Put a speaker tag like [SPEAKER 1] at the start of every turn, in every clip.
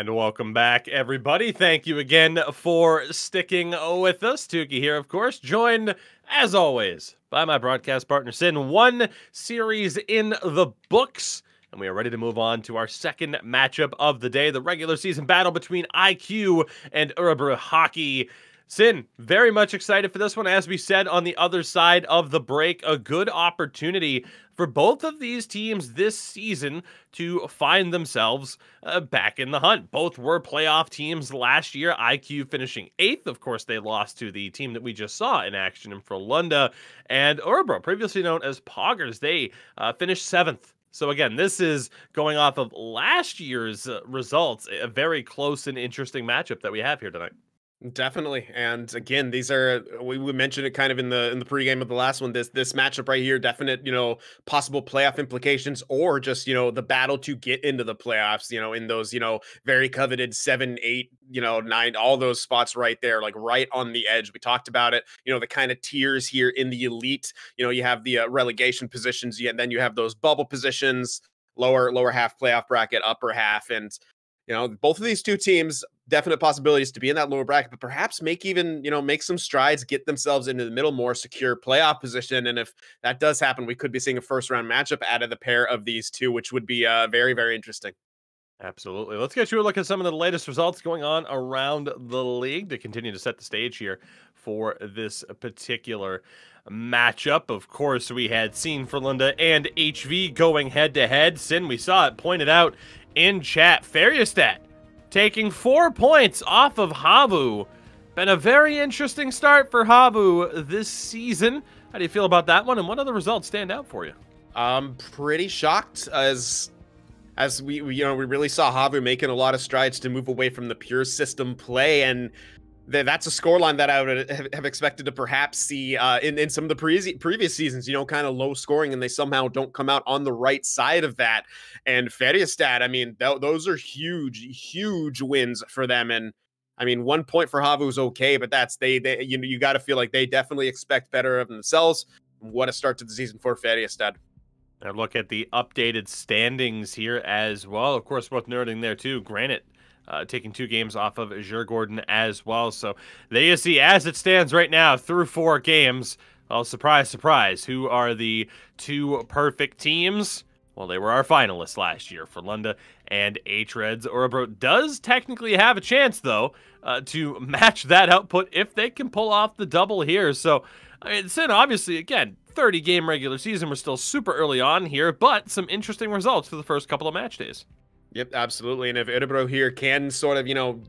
[SPEAKER 1] And welcome back, everybody. Thank you again for sticking with us. Tuki here, of course, joined, as always, by my broadcast partner, Sin. One series in the books. And we are ready to move on to our second matchup of the day the regular season battle between IQ and Örebro Hockey. Sin, very much excited for this one. As we said on the other side of the break, a good opportunity for both of these teams this season to find themselves uh, back in the hunt. Both were playoff teams last year, IQ finishing eighth. Of course, they lost to the team that we just saw in action in Frölunda. And Örebro, previously known as Poggers, they uh, finished seventh so again, this is going off of last year's uh, results, a very close and interesting matchup that we have here tonight.
[SPEAKER 2] Definitely, and again, these are we, we mentioned it kind of in the in the pregame of the last one. This this matchup right here, definite you know possible playoff implications, or just you know the battle to get into the playoffs. You know, in those you know very coveted seven, eight, you know nine, all those spots right there, like right on the edge. We talked about it. You know, the kind of tiers here in the elite. You know, you have the uh, relegation positions, and then you have those bubble positions, lower lower half playoff bracket, upper half, and you know both of these two teams definite possibilities to be in that lower bracket, but perhaps make even, you know, make some strides, get themselves into the middle more secure playoff position. And if that does happen, we could be seeing a first round matchup out of the pair of these two, which would be uh, very, very interesting.
[SPEAKER 1] Absolutely. Let's get you a look at some of the latest results going on around the league to continue to set the stage here for this particular matchup. Of course, we had seen Frölunda and HV going head to head. Sin, we saw it pointed out in chat. Färjestad taking four points off of Havu. Been a very interesting start for Havu this season. How do you feel about that one, and what other results stand out for you?
[SPEAKER 2] I'm pretty shocked as as we you know we really saw Havu making a lot of strides to move away from the pure system play and that's a scoreline that I would have expected to perhaps see uh, in in some of the pre- previous seasons. You know, kind of low scoring, and they somehow don't come out on the right side of that. And Färjestad, I mean, th- those are huge, huge wins for them. And I mean, one point for Havu is okay, but that's they they you know you got to feel like they definitely expect better of themselves. What a start to the season for Färjestad.
[SPEAKER 1] Now look at the updated standings here as well. Of course, both nerding there too. Granite uh, taking two games off of Azure Gordon as well. So the ASC, as it stands right now, through four games, well, surprise, surprise, who are the two perfect teams? Well, they were our finalists last year Frölunda and H-Reds. Örebro does technically have a chance, though, uh, to match that output if they can pull off the double here. So, I mean, Sin, obviously, again, 30 game regular season. We're still super early on here, but some interesting results for the first couple of match days.
[SPEAKER 2] Yep, absolutely. And if Örebro here can sort of, you know,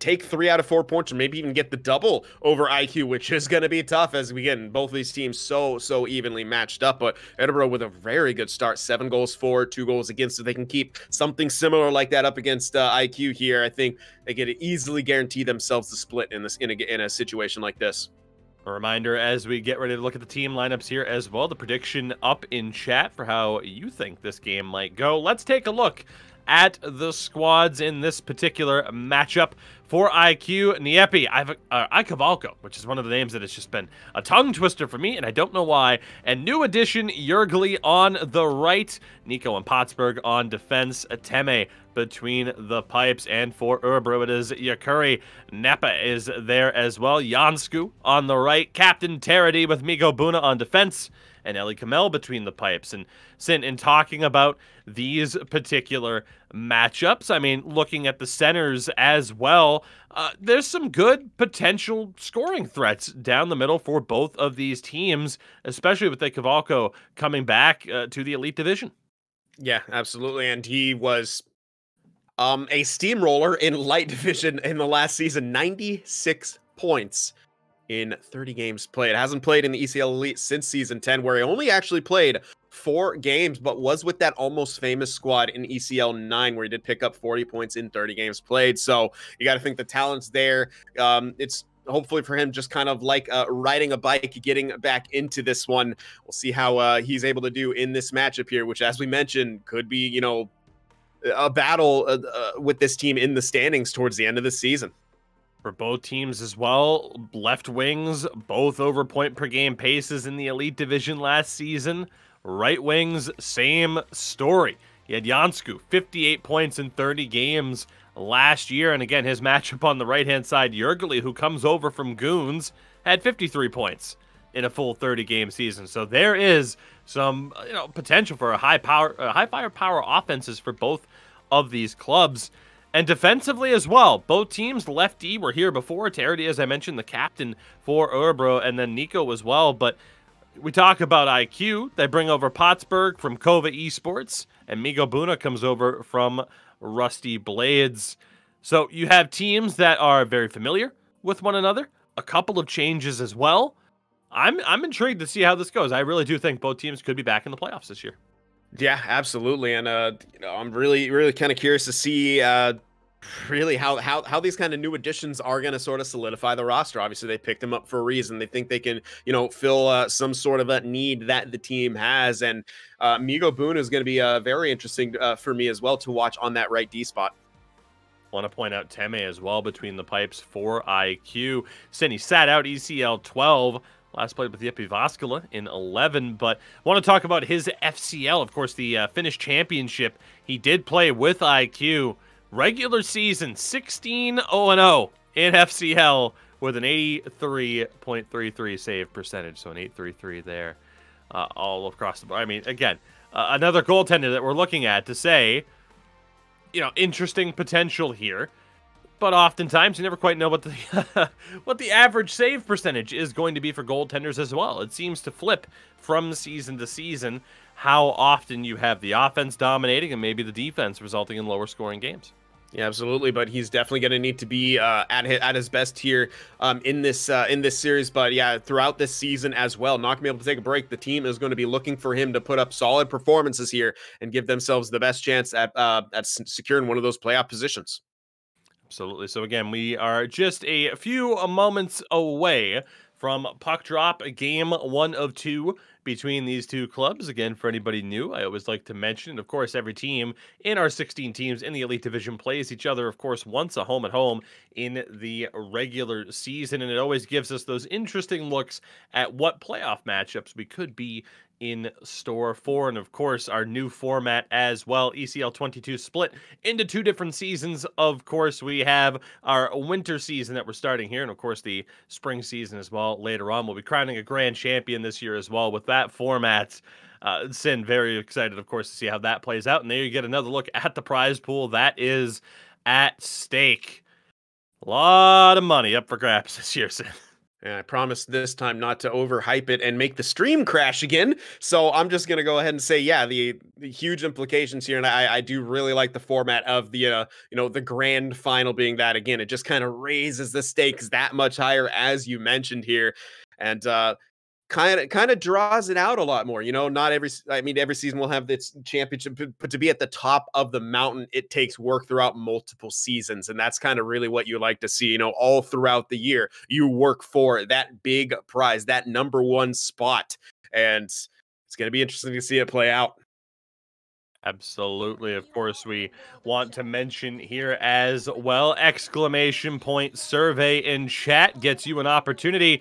[SPEAKER 2] take three out of four points or maybe even get the double over IQ, which is going to be tough as we get both of these teams so, so evenly matched up. But Örebro with a very good start, seven goals for, two goals against. If they can keep something similar like that up against uh, IQ here, I think they could easily guarantee themselves the split in this in a, in a situation like this.
[SPEAKER 1] A reminder as we get ready to look at the team lineups here as well, the prediction up in chat for how you think this game might go. Let's take a look at the squads in this particular matchup. For IQ, Niepi, uh, Ikavalko, which is one of the names that has just been a tongue twister for me, and I don't know why. And new addition, Jurgli on the right, Nico and Pottsberg on defense, Teme between the pipes, and for Örebro, it is Yakuri. Nepa is there as well, Jansku on the right, Captain Terady with Migo Buna on defense, and Ellie Kamel between the pipes. And Sin, in talking about these particular matchups, I mean, looking at the centers as well, uh, there's some good potential scoring threats down the middle for both of these teams, especially with the Cavalco coming back uh, to the Elite Division.
[SPEAKER 2] Yeah, absolutely. And he was um, a steamroller in light division in the last season, 96 points in 30 games played. Hasn't played in the ECL Elite since season 10, where he only actually played four games, but was with that almost famous squad in ECL 9, where he did pick up 40 points in 30 games played. So you got to think the talent's there. Um, it's hopefully for him just kind of like uh, riding a bike getting back into this one we'll see how uh, he's able to do in this matchup here which as we mentioned could be you know a battle uh, uh with this team in the standings towards the end of the season
[SPEAKER 1] for both teams as well. Left wings, both over point per game paces in the Elite Division last season. Right wings, same story. He had Jansku, 58 points in 30 games last year. And again, his matchup on the right hand side, Yergely, who comes over from Goons, had 53 points in a full 30 game season. So there is some you know potential for a high power, uh, high firepower offenses for both of these clubs. And defensively as well, both teams, lefty were here before. Terity, as I mentioned, the captain for Örebro, and then Nico as well. But we talk about IQ. They bring over Pottsburg from Kova Esports, and Migo Buna comes over from Rusty Blades. So you have teams that are very familiar with one another, a couple of changes as well. I'm I'm intrigued to see how this goes. I really do think both teams could be back in the playoffs this year.
[SPEAKER 2] Yeah, absolutely. And uh, you know, I'm really, really kind of curious to see uh really how how how these kind of new additions are going to sort of solidify the roster. Obviously, they picked them up for a reason. They think they can, you know, fill uh, some sort of a need that the team has. And uh, Migo Boone is going to be uh, very interesting uh, for me as well to watch on that right D spot.
[SPEAKER 1] Want to point out Teme as well between the pipes for IQ. Cindy sat out ECL 12 Last played with Jeppe Vaskala in 11, but want to talk about his FCL, of course, the uh, Finnish championship. He did play with IQ. Regular season, 16 0 in FCL with an 83.33 save percentage. So an 833 there uh, all across the board. I mean, again, uh, another goaltender that we're looking at to say, you know, interesting potential here but oftentimes you never quite know what the what the average save percentage is going to be for goaltenders as well. It seems to flip from season to season how often you have the offense dominating and maybe the defense resulting in lower scoring games.
[SPEAKER 2] Yeah, absolutely. But he's definitely going to need to be uh, at his, at his best here um, in this uh, in this series. But yeah, throughout this season as well, not going to be able to take a break. The team is going to be looking for him to put up solid performances here and give themselves the best chance at uh, at securing one of those playoff positions.
[SPEAKER 1] Absolutely. So again, we are just a few uh, moments away from puck drop, game one of two between these two clubs. Again, for anybody new, I always like to mention, of course, every team in our 16 teams in the Elite Division plays each other, of course, once a home at home in the regular season. And it always gives us those interesting looks at what playoff matchups we could be in store for. And of course, our new format as well ECL 22 split into two different seasons. Of course, we have our winter season that we're starting here, and of course, the spring season as well later on. We'll be crowning a grand champion this year as well with that format. Uh, Sin, very excited, of course, to see how that plays out. And there you get another look at the prize pool that is at stake. A lot of money up for grabs this year, Sin.
[SPEAKER 2] And I promise this time not to overhype it and make the stream crash again. So I'm just gonna go ahead and say, yeah, the, the huge implications here, and I, I do really like the format of the, uh, you know, the grand final being that again. It just kind of raises the stakes that much higher, as you mentioned here, and uh, kind of kind of draws it out a lot more. You know, not every I mean every season will have this championship, but to be at the top of the mountain, it takes work throughout multiple seasons, and that's kind of really what you like to see. You know, all throughout the year, you work for that big prize, that number one spot, and it's going to be interesting to see it play out.
[SPEAKER 1] Absolutely. Of course, we want to mention here as well exclamation point survey in chat gets you an opportunity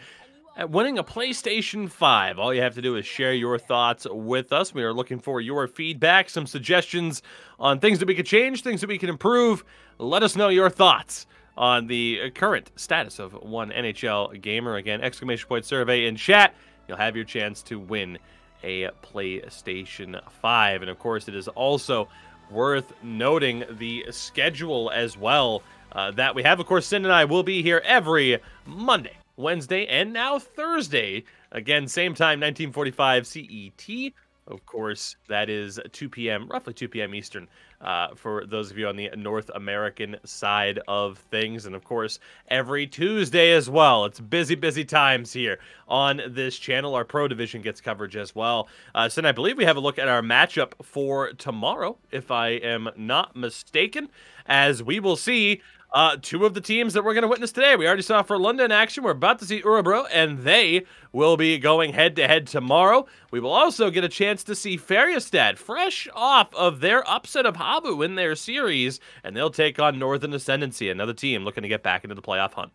[SPEAKER 1] winning a PlayStation 5. All you have to do is share your thoughts with us. We are looking for your feedback, some suggestions on things that we could change, things that we can improve. Let us know your thoughts on the current status of one NHL gamer. Again, exclamation point survey in chat. You'll have your chance to win a PlayStation 5. And of course, it is also worth noting the schedule as well uh, that we have. Of course, Sin and I will be here every Monday Wednesday, and now Thursday. Again, same time, 1945 CET. Of course, that is 2 p.m., roughly 2 p.m. Eastern, uh, for those of you on the North American side of things. And of course, every Tuesday as well. It's busy, busy times here on this channel. Our Pro Division gets coverage as well. Uh, so, I believe we have a look at our matchup for tomorrow, if I am not mistaken, as we will see uh, two of the teams that we're going to witness today. We already saw Frölunda action. We're about to see Örebro, and they will be going head to head tomorrow. We will also get a chance to see Färjestad, fresh off of their upset of Havu in their series, and they'll take on Northern Ascendancy, another team looking to get back into the playoff hunt.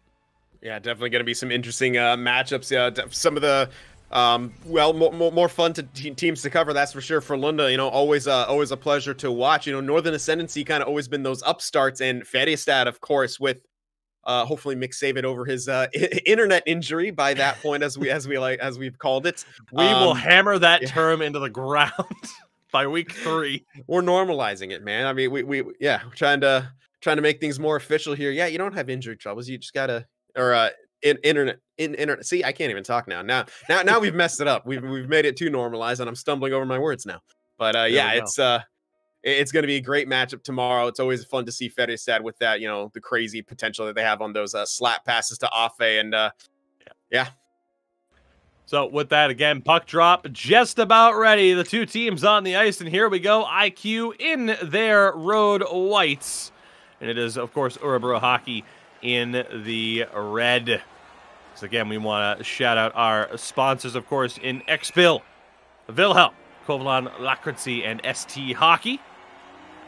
[SPEAKER 2] Yeah, definitely going to be some interesting uh, matchups. Yeah, some of the Um, well, more, more fun to teams to cover, that's for sure. Frölunda, you know, always uh, always a pleasure to watch. You know, Northern Ascendancy kind of always been those upstarts, and Färjestad, of course, with uh, hopefully Mick Saban over his uh, internet injury by that point, as we as we like as we've called it.
[SPEAKER 1] We um, will hammer that yeah. term into the ground by week three.
[SPEAKER 2] We're normalizing it, man. I mean, we we yeah, we're trying to trying to make things more official here. Yeah, you don't have injury troubles. You just gotta or uh, in, internet in internet. See, I can't even talk now. Now, now, now we've messed it up. We've we've made it too normalized, and I'm stumbling over my words now. But uh, yeah, it's uh, it's going to be a great matchup tomorrow. It's always fun to see Färjestad with that, you know, the crazy potential that they have on those uh, slap passes to Afe, and uh, yeah.
[SPEAKER 1] So with that again, puck drop just about ready. The two teams on the ice, and here we go. IQ in their road whites, and it is of course Örebro hockey in the red. So again, we want to shout out our sponsors, of course, in Xbill, Wilhelm, Kevlan Lakritzi, and ST Hockey.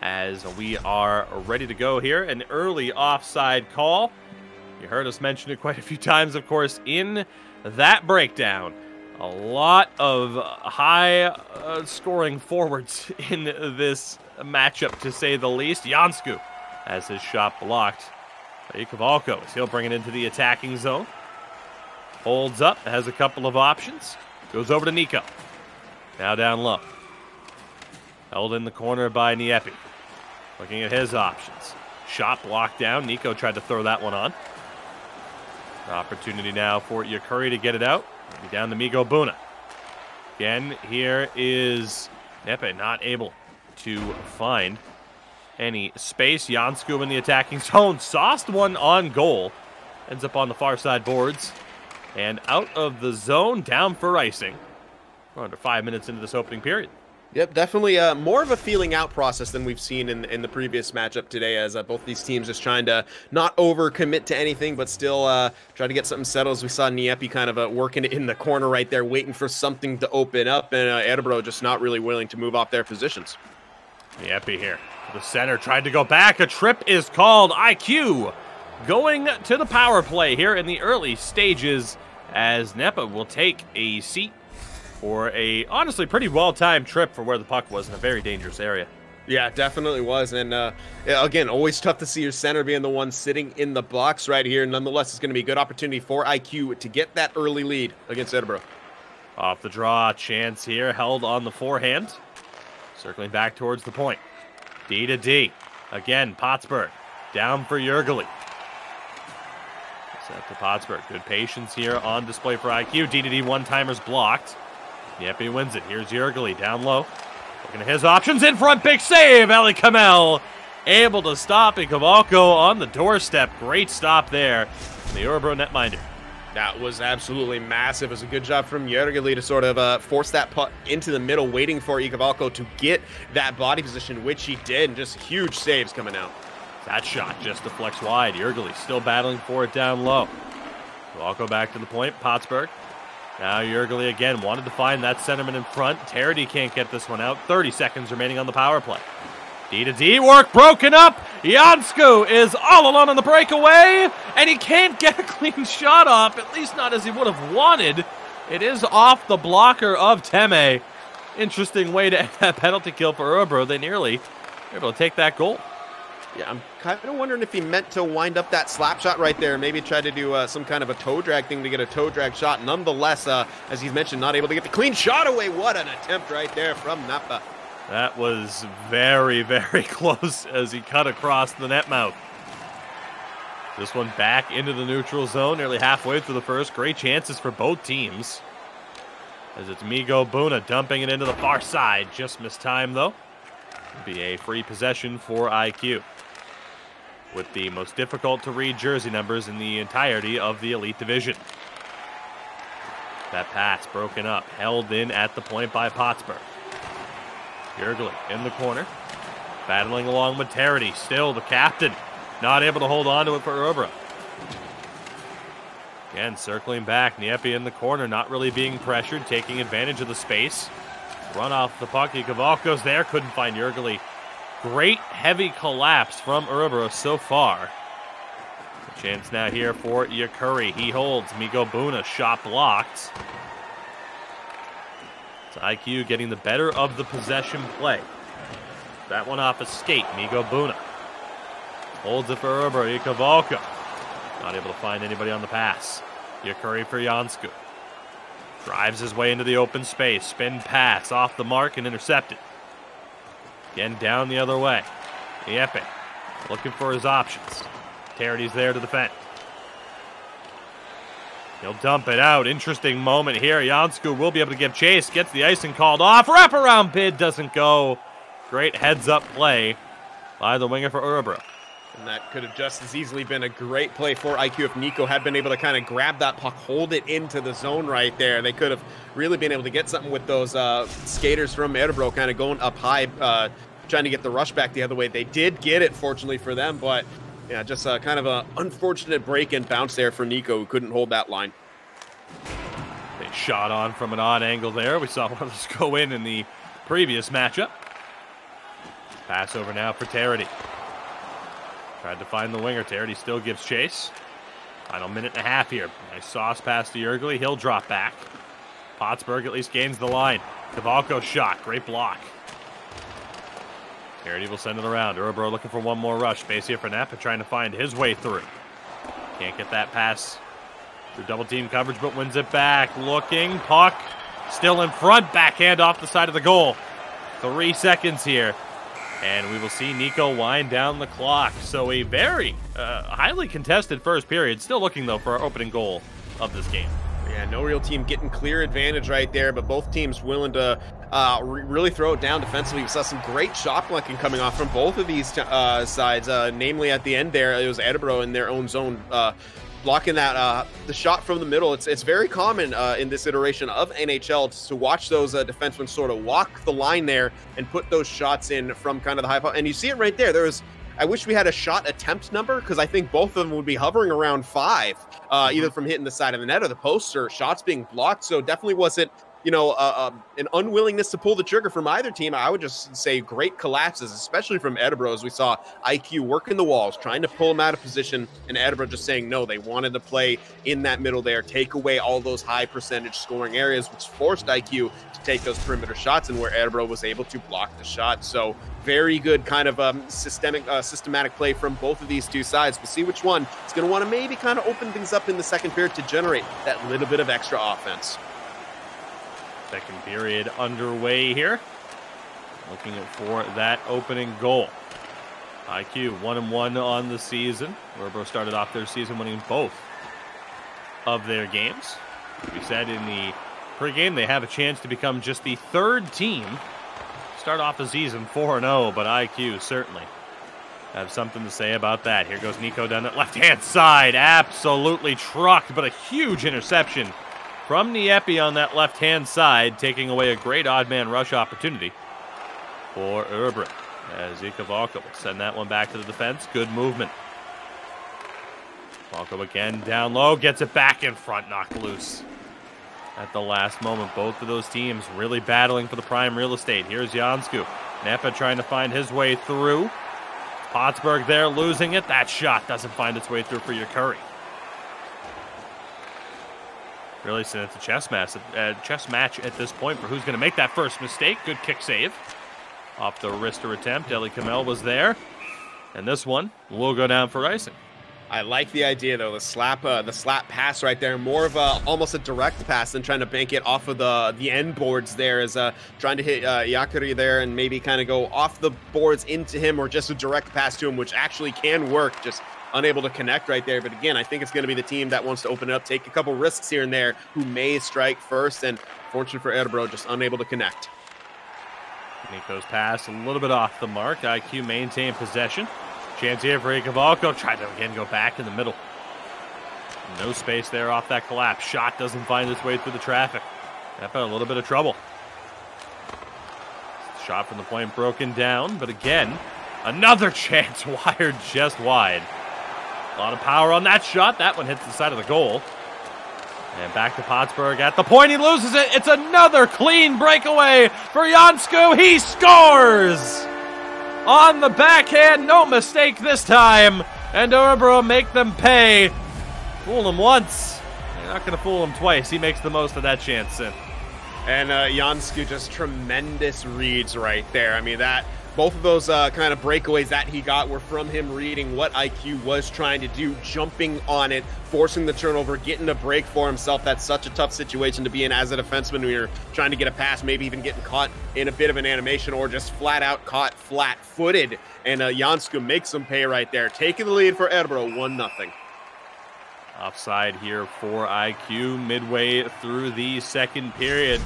[SPEAKER 1] As we are ready to go here, an early offside call. You heard us mention it quite a few times, of course, in that breakdown. A lot of high uh, scoring forwards in this matchup, to say the least. Jansku has his shot blocked. Ikavalko as he'll bring it into the attacking zone. Holds up, has a couple of options. Goes over to Nico. Now down low. Held in the corner by Niepi. Looking at his options. Shot blocked down. Nico tried to throw that one on. Opportunity now for Yakuri to get it out. Down to Migo Buna. Again, here is Nepe not able to find any space. Jansku in the attacking zone. Sauced one on goal. Ends up on the far side boards. And out of the zone, down for icing. We're under five minutes into this opening period.
[SPEAKER 2] Yep, definitely uh, more of a feeling out process than we've seen in in the previous matchup today, as uh, both these teams just trying to not overcommit to anything, but still uh, try to get something settled. As we saw Niepi kind of uh, working it in the corner right there, waiting for something to open up, and uh, Örebro just not really willing to move off their positions.
[SPEAKER 1] Niepi here, the center tried to go back. A trip is called. IQ going to the power play here in the early stages as Nepa will take a seat for a honestly pretty well-timed trip for where the puck was in a very dangerous area.
[SPEAKER 2] Yeah, definitely was. And uh, again, always tough to see your center being the one sitting in the box right here. Nonetheless, it's going to be a good opportunity for IQ to get that early lead against Örebro.
[SPEAKER 1] Off the draw, chance here, held on the forehand. Circling back towards the point. D to D. Again, Pottsburg. Down for Jurgeli. Set to Pottsburg. Good patience here on display for IQ. D to D one-timers blocked. Yepi wins it. Here's Jurgeli down low. Looking at his options in front. Big save. Ali Kamel able to stop Ikavalko on the doorstep. Great stop there. The Örebro netminder.
[SPEAKER 2] That was absolutely massive. It was a good job from Jurgeli to sort of uh, force that putt into the middle, waiting for Ikavalko to get that body position, which he did, and just huge saves coming out.
[SPEAKER 1] That shot just deflects wide. Jurgeli still battling for it down low. Ikavalko back to the point. Pottsburg now Jurgeli again wanted to find that centerman in front. Teredy can't get this one out. 30 seconds remaining on the power play. D to D work broken up. Jansku is all alone on the breakaway, and he can't get a clean shot off, at least not as he would have wanted. It is off the blocker of Teme. Interesting way to end that penalty kill for Örebro. They nearly able to take that goal.
[SPEAKER 2] Yeah, I'm kind of wondering if he meant to wind up that slap shot right there. Maybe try to do uh, some kind of a toe drag thing to get a toe drag shot. Nonetheless, uh, as he's mentioned, not able to get the clean shot away. What an attempt right there from Napa.
[SPEAKER 1] That was very, very close as he cut across the net mouth. This one back into the neutral zone, nearly halfway through the first. Great chances for both teams. As it's Migo Buna dumping it into the far side. Just missed time, though. Be a free possession for IQ with the most difficult to read jersey numbers in the entirety of the Elite Division. That pass broken up, held in at the point by Pottsburg. Jurgeli in the corner, battling along with Teredy. Still the captain, not able to hold on to it for Örebro. Again, circling back, Niepi in the corner, not really being pressured, taking advantage of the space. Run off the puck, Ikavalko's there, couldn't find Jurgeli Great heavy collapse from Örebro so far. Chance now here for Yakuri. He holds. Migo Buna shot blocked. It's IQ getting the better of the possession play. That one off a skate. Nico Buna holds it for Örebro. Ikavalko. Not able to find anybody on the pass. Yakuri for Jansku. Drives his way into the open space. Spin pass off the mark and intercepted. Again, down the other way. Epic looking for his options. Territy's there to defend. He'll dump it out. Interesting moment here. Jansku will be able to give chase. Gets the icing called off. Wraparound bid doesn't go. Great heads up play by the winger for Örebro.
[SPEAKER 2] And that could have just as easily been a great play for IQ if Nico had been able to kind of grab that puck, hold it into the zone right there. They could have really been able to get something with those uh, skaters from Örebro kind of going up high, uh, trying to get the rush back the other way. They did get it, fortunately for them, but yeah, just a, kind of an unfortunate break and bounce there for Nico, who couldn't hold that line.
[SPEAKER 1] They shot on from an odd angle there. We saw one of those go in in the previous matchup. Pass over now for Terity. Tried to find the winger. Terity still gives chase. Final minute and a half here. Nice sauce pass to Yergly. He'll drop back. Pottsburg at least gains the line. Cavalco shot. Great block. Terity will send it around. Örebro looking for one more rush. Space here for Napa trying to find his way through. Can't get that pass through double team coverage, but wins it back. Looking. Puck still in front. Backhand off the side of the goal. Three seconds here. And we will see Nico wind down the clock. So a very uh, highly contested first period. Still looking, though, for our opening goal of this game.
[SPEAKER 2] Yeah, no real team getting clear advantage right there, but both teams willing to uh, re really throw it down defensively. We saw some great shot blocking coming off from both of these uh, sides, uh, namely at the end there, it was Örebro in their own zone uh, blocking that uh, the shot from the middle. It's it's very common uh, in this iteration of NHL to watch those uh, defensemen sort of walk the line there and put those shots in from kind of the high point. And you see it right there. There was. I wish we had a shot attempt number because I think both of them would be hovering around five, uh, either from hitting the side of the net or the post or shots being blocked. So definitely wasn't you know, uh, um, an unwillingness to pull the trigger from either team. I would just say great collapses, especially from Örebro, as we saw IQ working the walls, trying to pull them out of position, and Örebro just saying no. They wanted to play in that middle there, take away all those high percentage scoring areas, which forced IQ to take those perimeter shots, and where Örebro was able to block the shot. So very good kind of um, systemic, uh, systematic play from both of these two sides. We'll see which one is going to want to maybe kind of open things up in the second period to generate that little bit of extra offense.
[SPEAKER 1] Second period underway here. Looking for that opening goal. IQ one and one on the season. Örebro started off their season winning both of their games. We said in the pregame they have a chance to become just the third team. Start off the season 4 0, but IQ certainly have something to say about that. Here goes Nico down that left hand side. Absolutely trucked, but a huge interception from Nieppe on that left-hand side, taking away a great odd man rush opportunity for Örebro. As Ikavalko will send that one back to the defense. Good movement. Valka again down low, gets it back in front, knocked loose. At the last moment, both of those teams really battling for the prime real estate. Here's Jansku. Napa trying to find his way through. Pottsburg there losing it. That shot doesn't find its way through for your Curry. Really, it's a chess match, a chess match at this point for who's going to make that first mistake. Good kick save off the wrister attempt. Eli Kamel was there, and this one will go down for icing.
[SPEAKER 2] I like the idea though, the slap, uh, the slap pass right there, more of a almost a direct pass than trying to bank it off of the the end boards. There is uh, trying to hit uh, Yakuri there and maybe kind of go off the boards into him, or just a direct pass to him, which actually can work. Just unable to connect right there. But again, I think it's going to be the team that wants to open it up, take a couple risks here and there, who may strike first. And fortunate for Örebro, just unable to connect.
[SPEAKER 1] Nico's pass a little bit off the mark. IQ maintain possession. Chance here for Ikavalko. Tried to again go back in the middle. No space there off that collapse. Shot doesn't find its way through the traffic. That a little bit of trouble. Shot from the point broken down, but again, another chance wired just wide. A lot of power on that shot. That one hits the side of the goal. And back to Pottsburg at the point. He loses it. It's another clean breakaway for Jansku. He scores! On the backhand. No mistake this time. And Örebro make them pay. Fool him once. You're not going to fool him twice. He makes the most of that chance. And
[SPEAKER 2] And uh, Jansku just tremendous reads right there. I mean, that both of those uh, kind of breakaways that he got were from him reading what IQ was trying to do, jumping on it, forcing the turnover, getting a break for himself. That's such a tough situation to be in as a defenseman when you're trying to get a pass, maybe even getting caught in a bit of an animation or just flat out caught flat footed. And uh, Jansku makes him pay right there, taking the lead for Örebro, 1 0.
[SPEAKER 1] Offside here for IQ midway through the second period.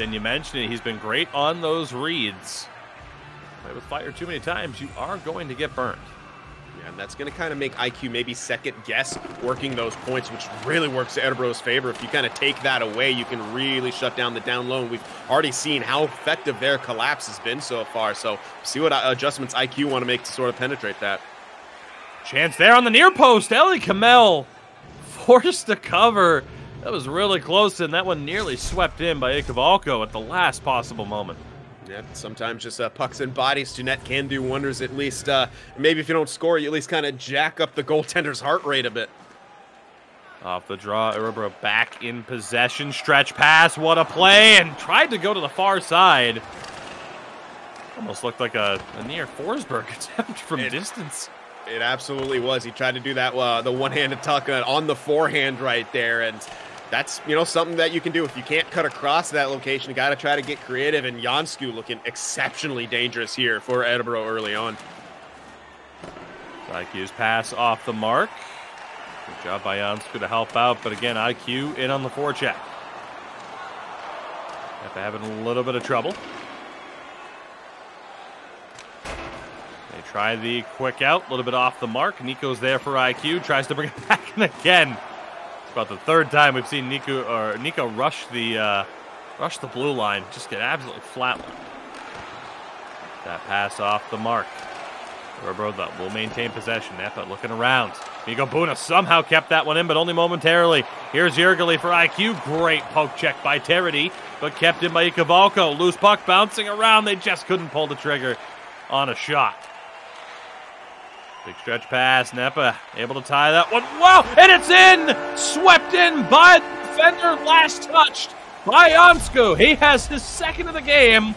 [SPEAKER 1] And you mentioned it, he's been great on those reads play with fire too many times, you are going to get burned.
[SPEAKER 2] Yeah, and that's going to kind of make IQ maybe second guess working those points, which really works to favor. If you kind of take that away, you can really shut down the down low. And we've already seen how effective their collapse has been so far. So see what uh, adjustments IQ want to make to sort of penetrate that.
[SPEAKER 1] Chance there on the near post. Ellie Kamel forced to cover. That was really close, and that one nearly swept in by Ikavalko at the last possible moment.
[SPEAKER 2] Yeah, sometimes just uh, pucks and bodies Jeanette can do wonders. At least, uh, maybe if you don't score, you at least kind of jack up the goaltender's heart rate a bit.
[SPEAKER 1] Off the draw, Örebro back in possession. Stretch pass, what a play, and tried to go to the far side. Almost looked like a, a near Forsberg attempt from it, distance.
[SPEAKER 2] It absolutely was. He tried to do that, uh, the one-handed tuck on the forehand right there, and that's you know something that you can do if you can't cut across that location. Got to try to get creative. And Jansku looking exceptionally dangerous here for Örebro early on.
[SPEAKER 1] IQ's pass off the mark. Good job by Jansku to help out, but again, IQ in on the forecheck. After having a little bit of trouble. They try the quick out, a little bit off the mark. Nico's there for IQ, tries to bring it back in again about the third time we've seen Nico or Nico rush the uh, rush the blue line, just get absolutely flatlined. That pass off the mark. Örebro will maintain possession. Nepa looking around. Nico Buna somehow kept that one in, but only momentarily. Here's Yergely for IQ. Great poke check by Terity, but kept in by Ikavalko. Loose puck bouncing around. They just couldn't pull the trigger on a shot. Big stretch pass. Nepa able to tie that one. Wow! And it's in! Swept in by defender. Last touched by Jansku. He has his second of the game.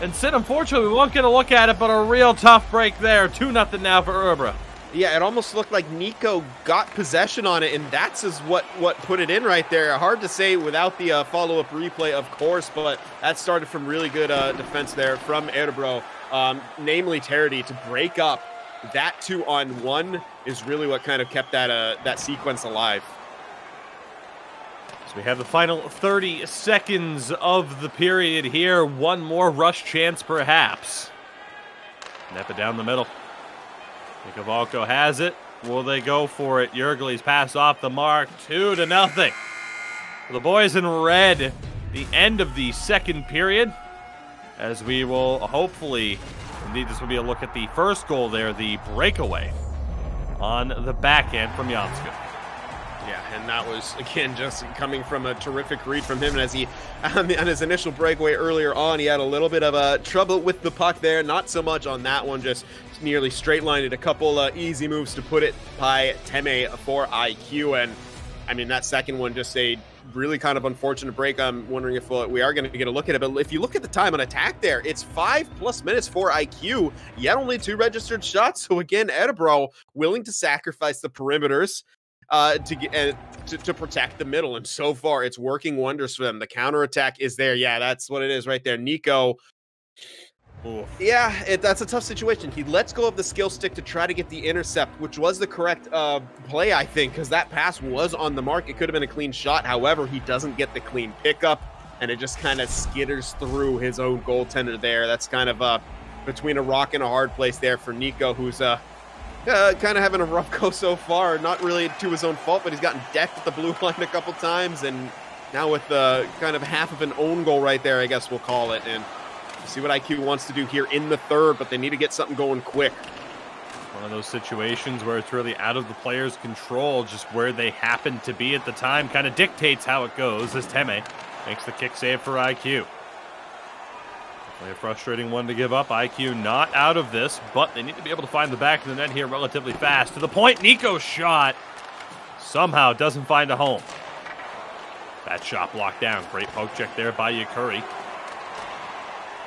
[SPEAKER 1] And Sid, unfortunately, we won't get a look at it, but a real tough break there. 2 nothing now for Örebro.
[SPEAKER 2] Yeah, it almost looked like Nico got possession on it, and that's is what what put it in right there. Hard to say without the uh, follow up replay, of course, but that started from really good uh, defense there from Örebro, um, namely Terity, to break up that two on one is really what kind of kept that uh, that sequence alive.
[SPEAKER 1] So we have the final 30 seconds of the period here. One more rush chance, perhaps. Nepa down the middle. Ikavalko has it. Will they go for it? Yergely's pass off the mark. Two to nothing. The boys in red, the end of the second period, as we will hopefully Indeed, this will be a look at the first goal there, the breakaway on the back end from Jansku.
[SPEAKER 2] Yeah, and that was again just coming from a terrific read from him. And as he on, the, on his initial breakaway earlier on, he had a little bit of a trouble with the puck there. Not so much on that one, just nearly straight lined it. A couple uh, easy moves to put it by Teme for IQ, and I mean that second one just a really kind of unfortunate break. I'm wondering if uh, we are going to get a look at it. But if you look at the time on attack there, it's five plus minutes for IQ, yet only two registered shots. So again, Örebro willing to sacrifice the perimeters uh, to get uh, to, to, protect the middle. And so far, it's working wonders for them. The counter attack is there. Yeah, that's what it is right there. Nico Oof. Yeah, it, that's a tough situation. He lets go of the skill stick to try to get the intercept, which was the correct uh, play, I think, because that pass was on the mark. It could have been a clean shot. However, he doesn't get the clean pickup, and it just kind of skitters through his own goaltender there. That's kind of uh, between a rock and a hard place there for Nico, who's uh, uh, kind of having a rough go so far. Not really to his own fault, but he's gotten decked at the blue line a couple times, and now with uh, kind of half of an own goal right there, I guess we'll call it. And See what IQ wants to do here in the third, but they need to get something going quick.
[SPEAKER 1] One of those situations where it's really out of the player's control, just where they happen to be at the time kind of dictates how it goes as Teme makes the kick save for IQ. Definitely a frustrating one to give up. IQ not out of this, but they need to be able to find the back of the net here relatively fast. To the point, Nico's shot somehow doesn't find a home. That shot blocked down. Great poke check there by Yakuri.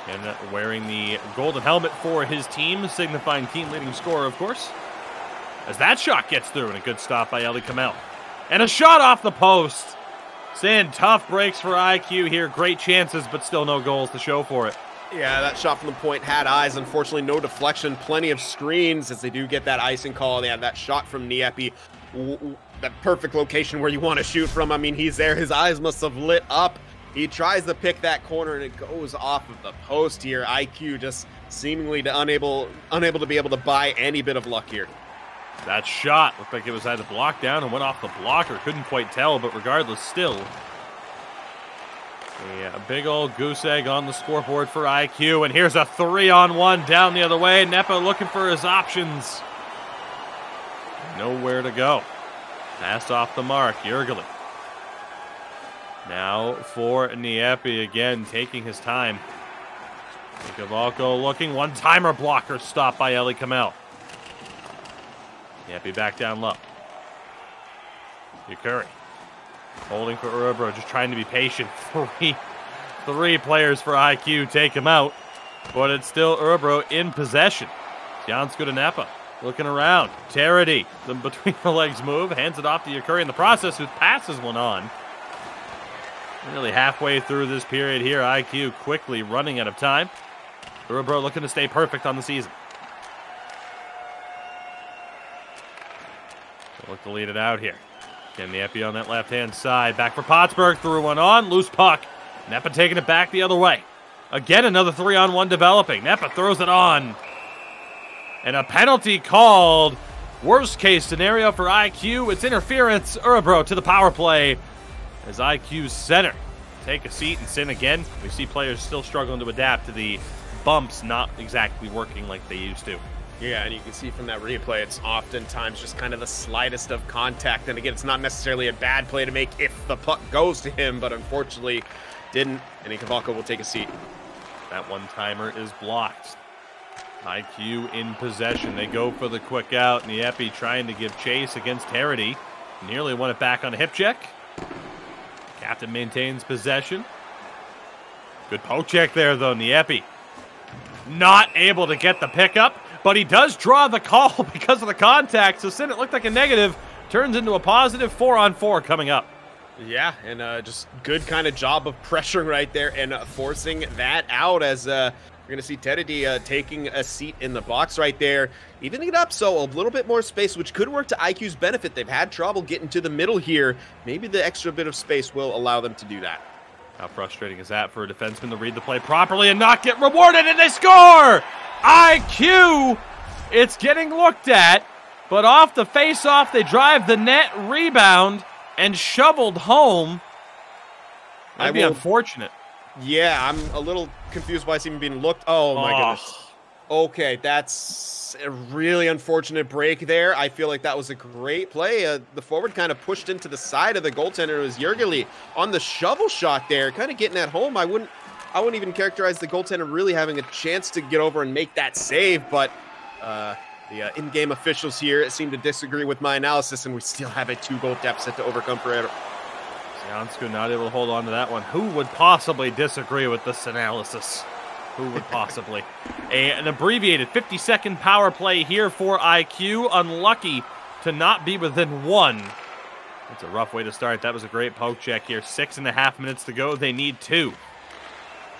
[SPEAKER 1] And uh, wearing the golden helmet for his team, signifying team leading scorer, of course. As that shot gets through, and a good stop by Ellie Kamel. And a shot off the post. Saying tough breaks for IQ here. Great chances, but still no goals to show for it.
[SPEAKER 2] Yeah, that shot from the point had eyes. Unfortunately, no deflection. Plenty of screens as they do get that icing call. They have that shot from Niepi. That perfect location where you want to shoot from. I mean, he's there. His eyes must have lit up. He tries to pick that corner and it goes off of the post here. IQ just seemingly to unable unable to be able to buy any bit of luck here.
[SPEAKER 1] That shot looked like it was either blocked down and went off the blocker. Couldn't quite tell, but regardless, still. Yeah, a big old goose egg on the scoreboard for IQ. And here's a three on one down the other way. Nepa looking for his options. Nowhere to go. Pass off the mark. Jurgeli. Now for Niepi again, taking his time. Kavalko looking. One timer blocker stopped by Eli Kamel. Niepi back down low. Yakuri. Holding for Örebro, just trying to be patient. Three, three players for IQ take him out, but it's still Örebro in possession. Jansko to Napa, looking around. Terity, the between the legs move, hands it off to Yakuri in the process, who passes one on. Nearly halfway through this period here, IQ quickly running out of time. Örebro looking to stay perfect on the season. look to lead it out here. Getting the Epi on that left-hand side. Back for Pottsburg. Threw one on. Loose puck. Nepa taking it back the other way. Again, another three-on-one developing. Nepa throws it on. And a penalty called. Worst case scenario for IQ. It's interference. Örebro to the power play as IQ's center take a seat and sin again. We see players still struggling to adapt to the bumps not exactly working like they used to.
[SPEAKER 2] Yeah, and you can see from that replay, it's oftentimes just kind of the slightest of contact. And again, it's not necessarily a bad play to make if the puck goes to him, but unfortunately didn't. And Kavalko will take a seat.
[SPEAKER 1] That one timer is blocked. IQ in possession. They go for the quick out. Niepi trying to give chase against Harity. Nearly won it back on a hip check. Captain maintains possession. Good poke check there, though. Niepi not able to get the pickup but he does draw the call because of the contact. So Sin, it looked like a negative, turns into a positive four on four coming up.
[SPEAKER 2] Yeah, and uh, just good kind of job of pressuring right there and uh, forcing that out as uh, you're going to see Teddy uh, taking a seat in the box right there, evening it up so a little bit more space, which could work to IQ's benefit. They've had trouble getting to the middle here. Maybe the extra bit of space will allow them to do that.
[SPEAKER 1] How frustrating is that for a defenseman to read the play properly and not get rewarded, and they score! IQ, it's getting looked at, but off the face-off, they drive the net, rebound, and shoveled home. That'd I be will, unfortunate.
[SPEAKER 2] Yeah, I'm a little confused why it's even being looked. Oh my oh. goodness. Okay, that's a really unfortunate break there. I feel like that was a great play. Uh, the forward kind of pushed into the side of the goaltender. It was Jurgeli on the shovel shot there, kind of getting at home. I wouldn't I wouldn't even characterize the goaltender really having a chance to get over and make that save, but uh, the uh, in-game officials here seem to disagree with my analysis, and we still have a two-goal deficit to overcome for Ed.
[SPEAKER 1] Jansko not able to hold on to that one. Who would possibly disagree with this analysis? Who would possibly? a, an abbreviated 50-second power play here for IQ. Unlucky to not be within one. It's a rough way to start. That was a great poke check here. Six and a half minutes to go. They need two.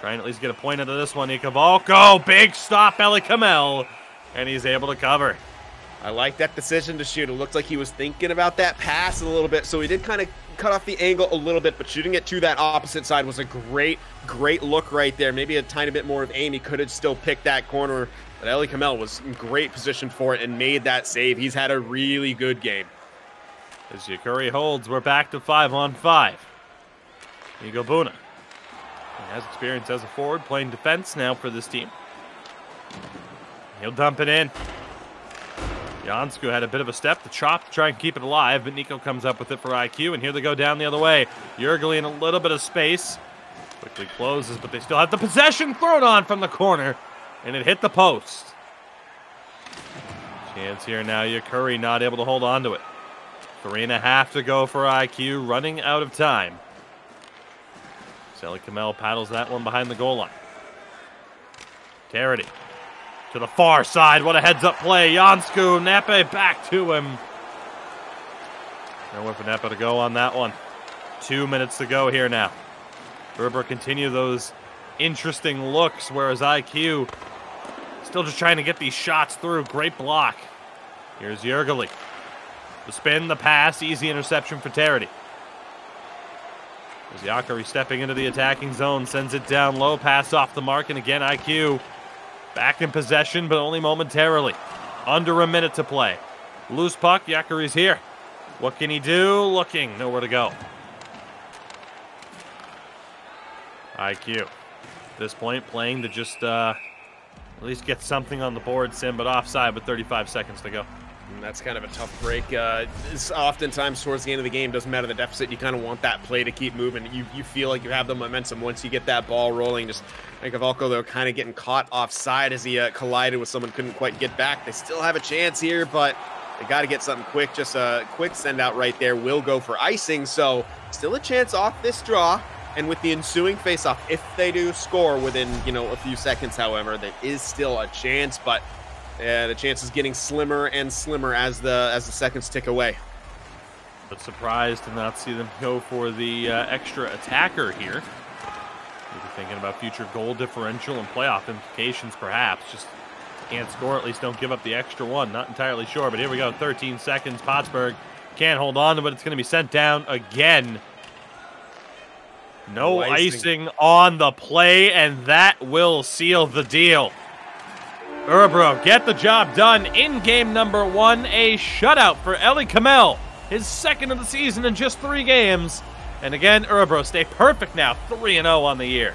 [SPEAKER 1] Trying to at least get a point out of this one. Ikavalko, big stop, Eli Kamel, and he's able to cover.
[SPEAKER 2] I like that decision to shoot. It looked like he was thinking about that pass a little bit, so he did kind of cut off the angle a little bit, but shooting it to that opposite side was a great, great look right there. Maybe a tiny bit more of aim. He could have still picked that corner, but Eli Kamel was in great position for it and made that save. He's had a really good game.
[SPEAKER 1] As Yakuri holds, we're back to five on five. Eagle Buna he has experience as a forward, playing defense now for this team. He'll dump it in. Jansko had a bit of a step to chop to try and keep it alive, but Nico comes up with it for IQ, and here they go down the other way. Jurgeli in a little bit of space. Quickly closes, but they still have the possession thrown on from the corner, and it hit the post. Chance here now. Yakuri not able to hold on to it. Three and a half to go for IQ, running out of time. Sally Kamel paddles that one behind the goal line. Tarity to the far side. What a heads up play. Jansku, Nepe back to him. Nowhere for Nepe to go on that one. Two minutes to go here now. Gerber continue those interesting looks, whereas IQ still just trying to get these shots through. Great block. Here's Yergely. The spin, the pass, easy interception for Tarity. As Yakari stepping into the attacking zone, sends it down low, pass off the mark, and again IQ back in possession, but only momentarily. Under a minute to play. Loose puck, Yakari's here. What can he do? Looking, nowhere to go. IQ. At this point, playing to just uh, at least get something on the board, Sim, but offside with 35 seconds to go.
[SPEAKER 2] And that's kind of a tough break. Uh, oftentimes towards the end of the game, doesn't matter the deficit, you kind of want that play to keep moving. You you feel like you have the momentum once you get that ball rolling. Just think of Alco though, kind of getting caught offside as he uh, collided with someone, couldn't quite get back. They still have a chance here, but they got to get something quick. Just a quick send out right there will go for icing. So still a chance off this draw. And with the ensuing faceoff, if they do score within, you know, a few seconds, however, there is still a chance, but yeah, the chance is getting slimmer and slimmer as the as the seconds tick away.
[SPEAKER 1] But surprised to not see them go for the uh, extra attacker here. Maybe thinking about future goal differential and playoff implications, perhaps. Just can't score, at least don't give up the extra one. Not entirely sure, but here we go. 13 seconds. Pottsburg can't hold on to it. But it's going to be sent down again. No, no icing. icing on the play, and that will seal the deal. Örebro get the job done in game number one. A shutout for Eli Kamel, his second of the season in just three games. And again, Örebro stay perfect now, 3 0 on the year.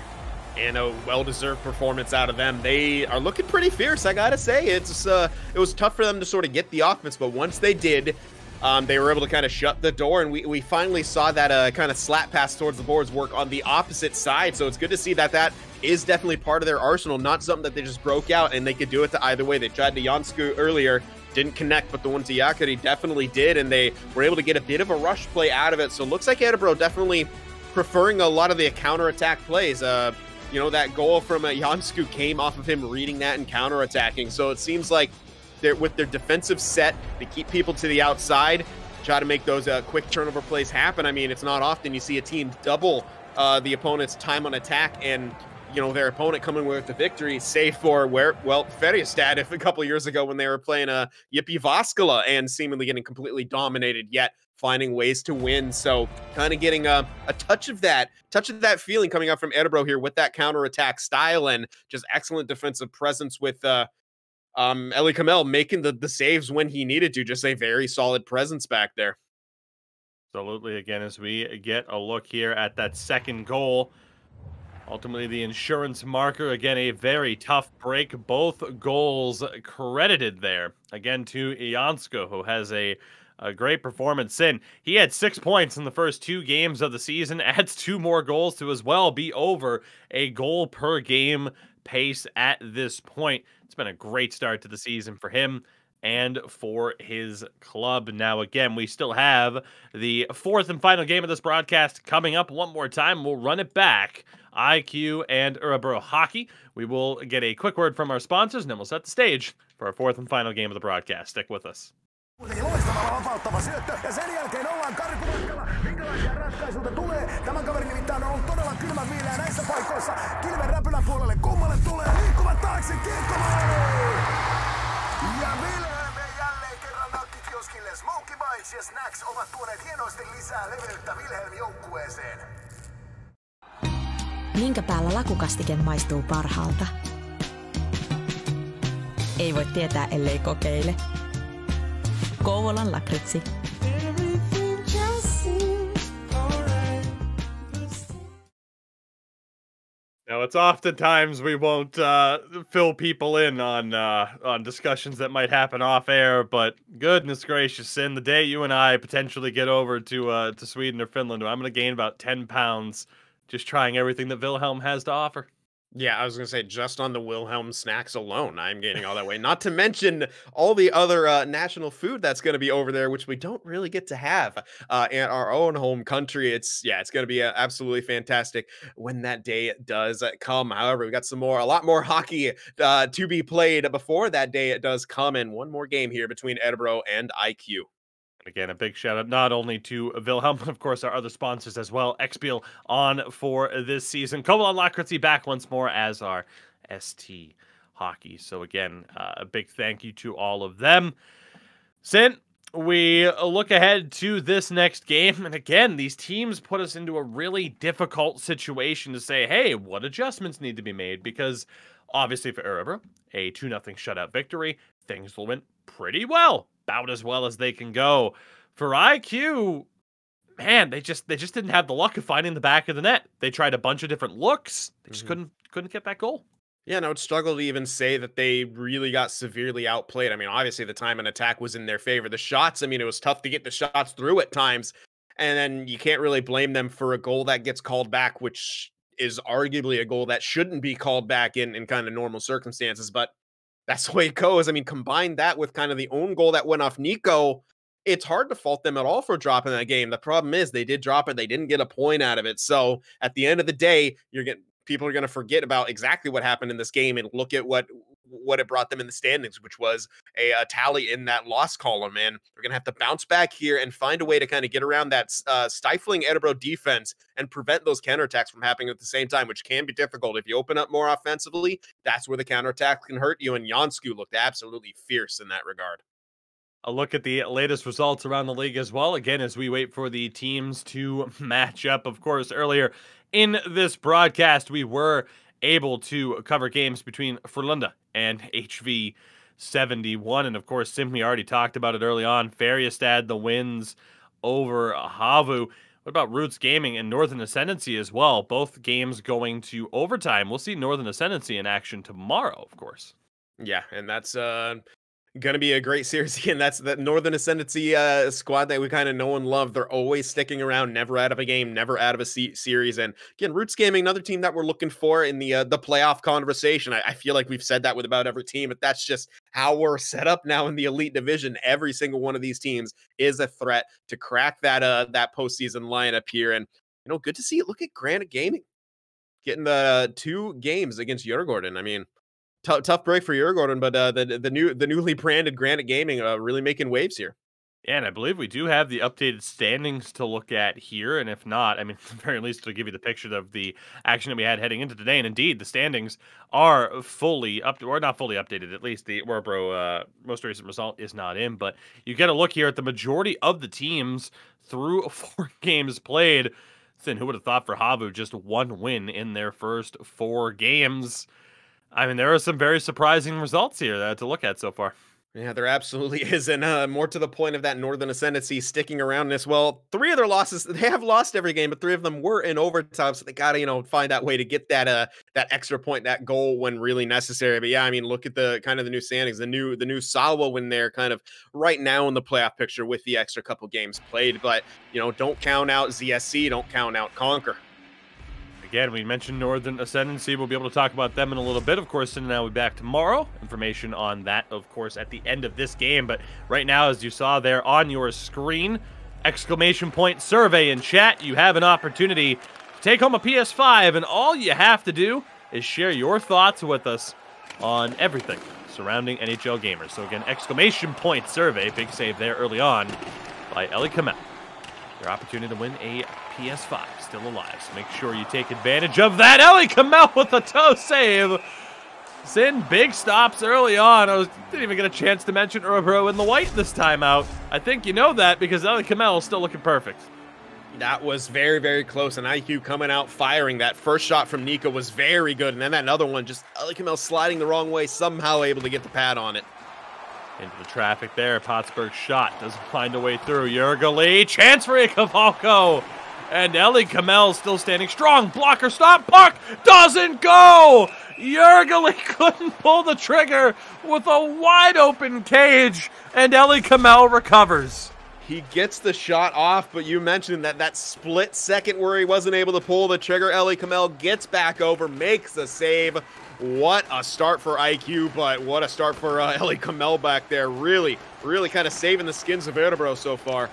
[SPEAKER 2] And a well-deserved performance out of them. They are looking pretty fierce, I gotta say. It's uh, it was tough for them to sort of get the offense, but once they did, um, they were able to kind of shut the door, and we, we finally saw that uh, kind of slap pass towards the boards work on the opposite side. So it's good to see that that is definitely part of their arsenal, not something that they just broke out and they could do it to either way. They tried to Jansku earlier, didn't connect, but the one to Yakari definitely did, and they were able to get a bit of a rush play out of it. So it looks like Örebro definitely preferring a lot of the counterattack plays. Uh, you know, that goal from uh, Jansku came off of him reading that and counterattacking. So it seems like they're with their defensive set, they keep people to the outside, try to make those uh, quick turnover plays happen. I mean, it's not often you see a team double uh, the opponent's time on attack and you know their opponent coming with the victory, save for where well Färjestad if a couple years ago when they were playing a uh, JYP Jyväskylä and seemingly getting completely dominated, yet finding ways to win. So kind of getting a, a touch of that, touch of that feeling coming up from Örebro here with that counter attack style and just excellent defensive presence with uh, um, Eli Kamel making the, the saves when he needed to. Just a very solid presence back there.
[SPEAKER 1] Absolutely. Again, as we get a look here at that second goal, ultimately the insurance marker. Again, a very tough break. Both goals credited there. Again, to Jansku, who has a a great performance in. He had six points in the first two games of the season, adds two more goals to as well be over a goal per game pace at this point. It's been a great start to the season for him and for his club. Now, again, we still have the fourth and final game of this broadcast coming up one more time. We'll run it back. IQ and Örebro uh, Hockey. We will get a quick word from our sponsors, and then we'll set the stage for our fourth and final game of the broadcast. Stick with us. Ratkaisuja tulee? Tämän kaverin nimittäin on ollut todella kylmän viileä näissä paikoissa. Kilven räpylän puolelle kummalle tulee liikkuvat taakse Ja Wilhelm jälleen kerran nakkikioskille. Smokey Bites ja Snacks ovat tuoneet hienosti lisää leveyttä Wilhelm joukkueeseen. Minkä päällä lakukastike maistuu parhaalta? Ei voi tietää, ellei kokeile. Kouvolan lakritsi. Now it's oftentimes we won't uh, fill people in on uh, on discussions that might happen off air, but goodness gracious, in the day you and I potentially get over to uh, to Sweden or Finland, I'm going to gain about ten pounds just trying everything that Wilhelm has to offer.
[SPEAKER 2] Yeah, I was gonna say just on the Wilhelm snacks alone, I'm gaining all that weight. Not to mention all the other uh, national food that's gonna be over there, which we don't really get to have uh, in our own home country. It's yeah, it's gonna be uh, absolutely fantastic when that day does come. However, we got some more, a lot more hockey uh, to be played before that day it does come, and one more game here between Örebro and IQ.
[SPEAKER 1] Again, a big shout out not only to Wilhelm, but of course our other sponsors as well. Expial on for this season. Kouvolan Lakritsi back once more as our ST Hockey. So again, uh, a big thank you to all of them. Sin, we look ahead to this next game. And again, these teams put us into a really difficult situation to say, hey, what adjustments need to be made? Because obviously for Örebro, a 2 0 shutout victory, things went pretty well about as well as they can go. For IQ, man, they just they just didn't have the luck of finding the back of the net. They tried a bunch of different looks. They just mm-hmm. couldn't couldn't get that goal.
[SPEAKER 2] Yeah, and I would struggle to even say that they really got severely outplayed. I mean, obviously the time and attack was in their favor. The shots, I mean, it was tough to get the shots through at times. And then you can't really blame them for a goal that gets called back, which is arguably a goal that shouldn't be called back in, in kind of normal circumstances. But that's the way it goes. I mean, combine that with kind of the own goal that went off Nico. It's hard to fault them at all for dropping that game. The problem is they did drop it. They didn't get a point out of it. So at the end of the day, you're getting people are going to forget about exactly what happened in this game and look at what what it brought them in the standings, which was a, a tally in that loss column. And they're going to have to bounce back here and find a way to kind of get around that uh, stifling Örebro defense and prevent those counterattacks from happening at the same time, which can be difficult. If you open up more offensively, that's where the counterattack can hurt you. And Jansku looked absolutely fierce in that regard
[SPEAKER 1] a look at the latest results around the league as well. Again, as we wait for the teams to match up, of course, earlier in this broadcast, we were able to cover games between Frölunda and HV 71. And of course, Simply already talked about it early on. Färjestad, the wins over Havu. What about Roots Gaming and Northern Ascendancy as well? Both games going to overtime. We'll see Northern Ascendancy in action tomorrow, of course.
[SPEAKER 2] Yeah, and that's uh gonna be a great series again. That's the Northern Ascendancy uh, squad that we kind of know and love. They're always sticking around, never out of a game, never out of a se- series. And again, Roots Gaming, another team that we're looking for in the uh, the playoff conversation. I, I, feel like we've said that with about every team, but that's just how we're set up now in the elite division. Every single one of these teams is a threat to crack that uh that postseason lineup here. And you know, good to see it. Look at Granite Gaming getting the two games against Djurgården. I mean T- tough break for you, Gordon, but uh, the the new the newly branded Granite Gaming uh, really making waves here.
[SPEAKER 1] Yeah, and I believe we do have the updated standings to look at here. And if not, I mean, at the very least, to give you the picture of the action that we had heading into today. And indeed, the standings are fully up, or not fully updated. At least the Örebro uh, most recent result is not in. But you get a look here at the majority of the teams through four games played. Then who would have thought for Havu just one win in their first four games? I mean, there are some very surprising results here uh, to look at so far.
[SPEAKER 2] Yeah, there absolutely is. And uh, more to the point of that Northern Ascendancy sticking around this. Well, three of their losses, they have lost every game, but three of them were in overtime. So they got to, you know, find that way to get that uh that extra point, that goal when really necessary. But yeah, I mean, look at the kind of the new standings, the new the new Salwa when they're kind of right now in the playoff picture with the extra couple games played. But you know, don't count out ZSC, don't count out Conquer.
[SPEAKER 1] Again, we mentioned Northern Ascendancy. We'll be able to talk about them in a little bit. Of course, and now we'll be back tomorrow. Information on that, of course, at the end of this game. But right now, as you saw there on your screen, exclamation point survey in chat, you have an opportunity to take home a PS5. And all you have to do is share your thoughts with us on everything surrounding NHL gamers. So again, exclamation point survey, big save there early on by Ellie Kamel. Your opportunity to win a PS5 still alive, so make sure you take advantage of that. Ellie Kamel with a toe save. Sin big stops early on. I was, didn't even get a chance to mention Örebro in the white this time out. I think you know that because Ellie Kamel is still looking perfect.
[SPEAKER 2] That was very, very close. And IQ coming out firing. That first shot from Nika was very good. And then that another one, just Ellie Kamel sliding the wrong way, somehow able to get the pad on it.
[SPEAKER 1] Into the traffic there. Pottsburg shot doesn't find a way through. Jurga Lee, chance for Ikavalko. And Ellie Kamel still standing strong. Blocker stop. Puck doesn't go. Lee couldn't pull the trigger with a wide open cage. And Ellie Kamel recovers.
[SPEAKER 2] He gets the shot off, but you mentioned that that split second where he wasn't able to pull the trigger. Ellie Kamel gets back over, makes the save. What a start for IQ, but what a start for uh, Ellie Kamel back there. Really, really kind of saving the skins of Örebro so far.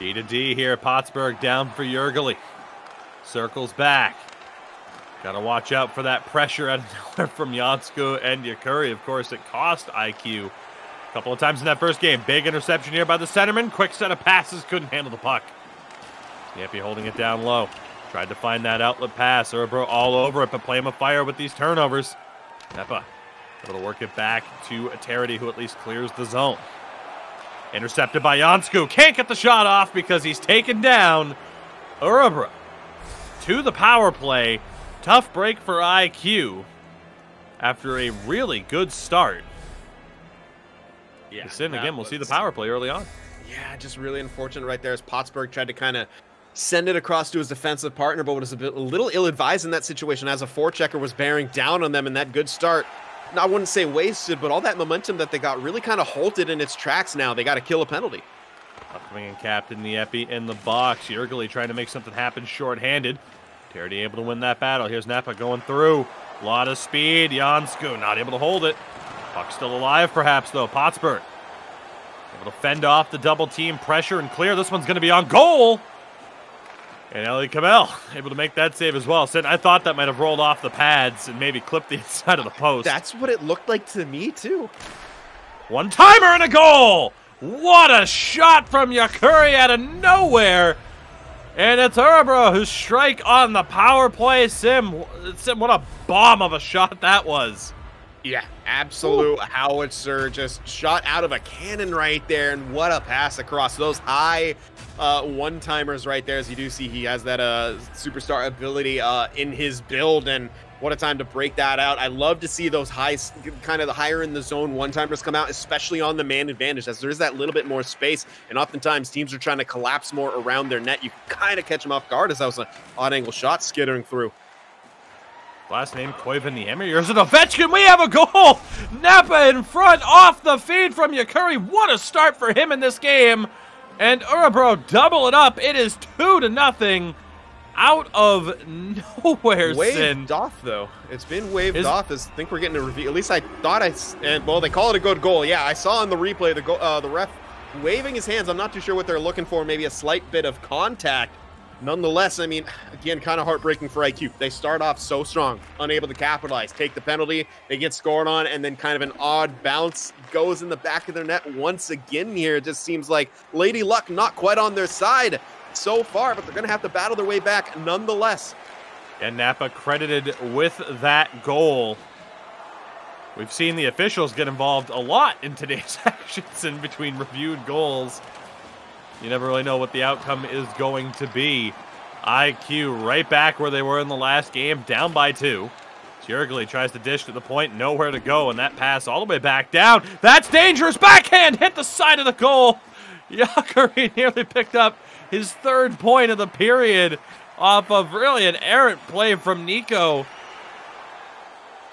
[SPEAKER 1] D to D here. Pottsburg down for Jurgeli. Circles back. Got to watch out for that pressure out of nowhere from Jansku and Yakuri. Of course, it cost IQ a couple of times in that first game. Big interception here by the centerman. Quick set of passes. Couldn't handle the puck. Yappy holding it down low. Tried to find that outlet pass. Örebro all over it, but play him a fire with these turnovers. Nepa able to work it back to Terity, who at least clears the zone. Intercepted by Jansku. Can't get the shot off because he's taken down. Örebro to the power play. Tough break for IQ after a really good start. Yeah. Sin again, we'll see the power play early on.
[SPEAKER 2] Yeah, just really unfortunate right there as Pottsburg tried to kind of send it across to his defensive partner, but was a, bit, a little ill-advised in that situation as a forechecker was bearing down on them in that good start. I wouldn't say wasted, but all that momentum that they got really kind of halted in its tracks now. They got to kill a penalty.
[SPEAKER 1] Upcoming in captain, the Epi in the box. Jurgeli trying to make something happen short-handed. Terity able to win that battle. Here's Napa going through. A lot of speed. Jansku not able to hold it. Puck still alive, perhaps, though. Pottsburg able to fend off the double team pressure and clear. This one's going to be on goal. And Ellie Kamel able to make that save as well. Sid, I thought that might have rolled off the pads and maybe clipped the inside of the post.
[SPEAKER 2] That's what it looked like to me, too.
[SPEAKER 1] One timer and a goal! What a shot from Yakuri out of nowhere! And it's Örebro who strike on the power play. Sim, Sim, what a bomb of a shot that was.
[SPEAKER 2] Yeah, absolute Ooh. howitzer, just shot out of a cannon right there, and what a pass across those high uh, one-timers right there. As you do see, he has that uh, superstar ability uh, in his build, and what a time to break that out. I love to see those high, kind of the higher in the zone one-timers come out, especially on the man advantage, as there's that little bit more space, and oftentimes teams are trying to collapse more around their net. You kind of catch them off guard as that was an odd-angle shot skittering through.
[SPEAKER 1] Last name Koivan Niemi. Here's an Ovechkin. We have a goal. Napa in front off the feed from Yakuri. What a start for him in this game. And Örebro double it up. It is two to nothing. Out of nowhere,
[SPEAKER 2] waved
[SPEAKER 1] Sin.
[SPEAKER 2] off though. It's been waved off. As I think we're getting a review. At least I thought I. And well, they call it a good goal. Yeah, I saw in the replay the go, uh, the ref waving his hands. I'm not too sure what they're looking for. Maybe a slight bit of contact nonetheless, I mean, again, kind of heartbreaking for IQ. They start off so strong, unable to capitalize, take the penalty, they get scored on, and then kind of an odd bounce goes in the back of their net once again here. It just seems like Lady Luck not quite on their side so far, but they're going to have to battle their way back nonetheless.
[SPEAKER 1] And Napa credited with that goal. We've seen the officials get involved a lot in today's actions in between reviewed goals. You never really know what the outcome is going to be. IQ right back where they were in the last game, down by two. Jurgeli tries to dish to the point, nowhere to go, and that pass all the way back down. That's dangerous. Backhand hit the side of the goal. Yakuri nearly picked up his third point of the period off of really an errant play from Nico.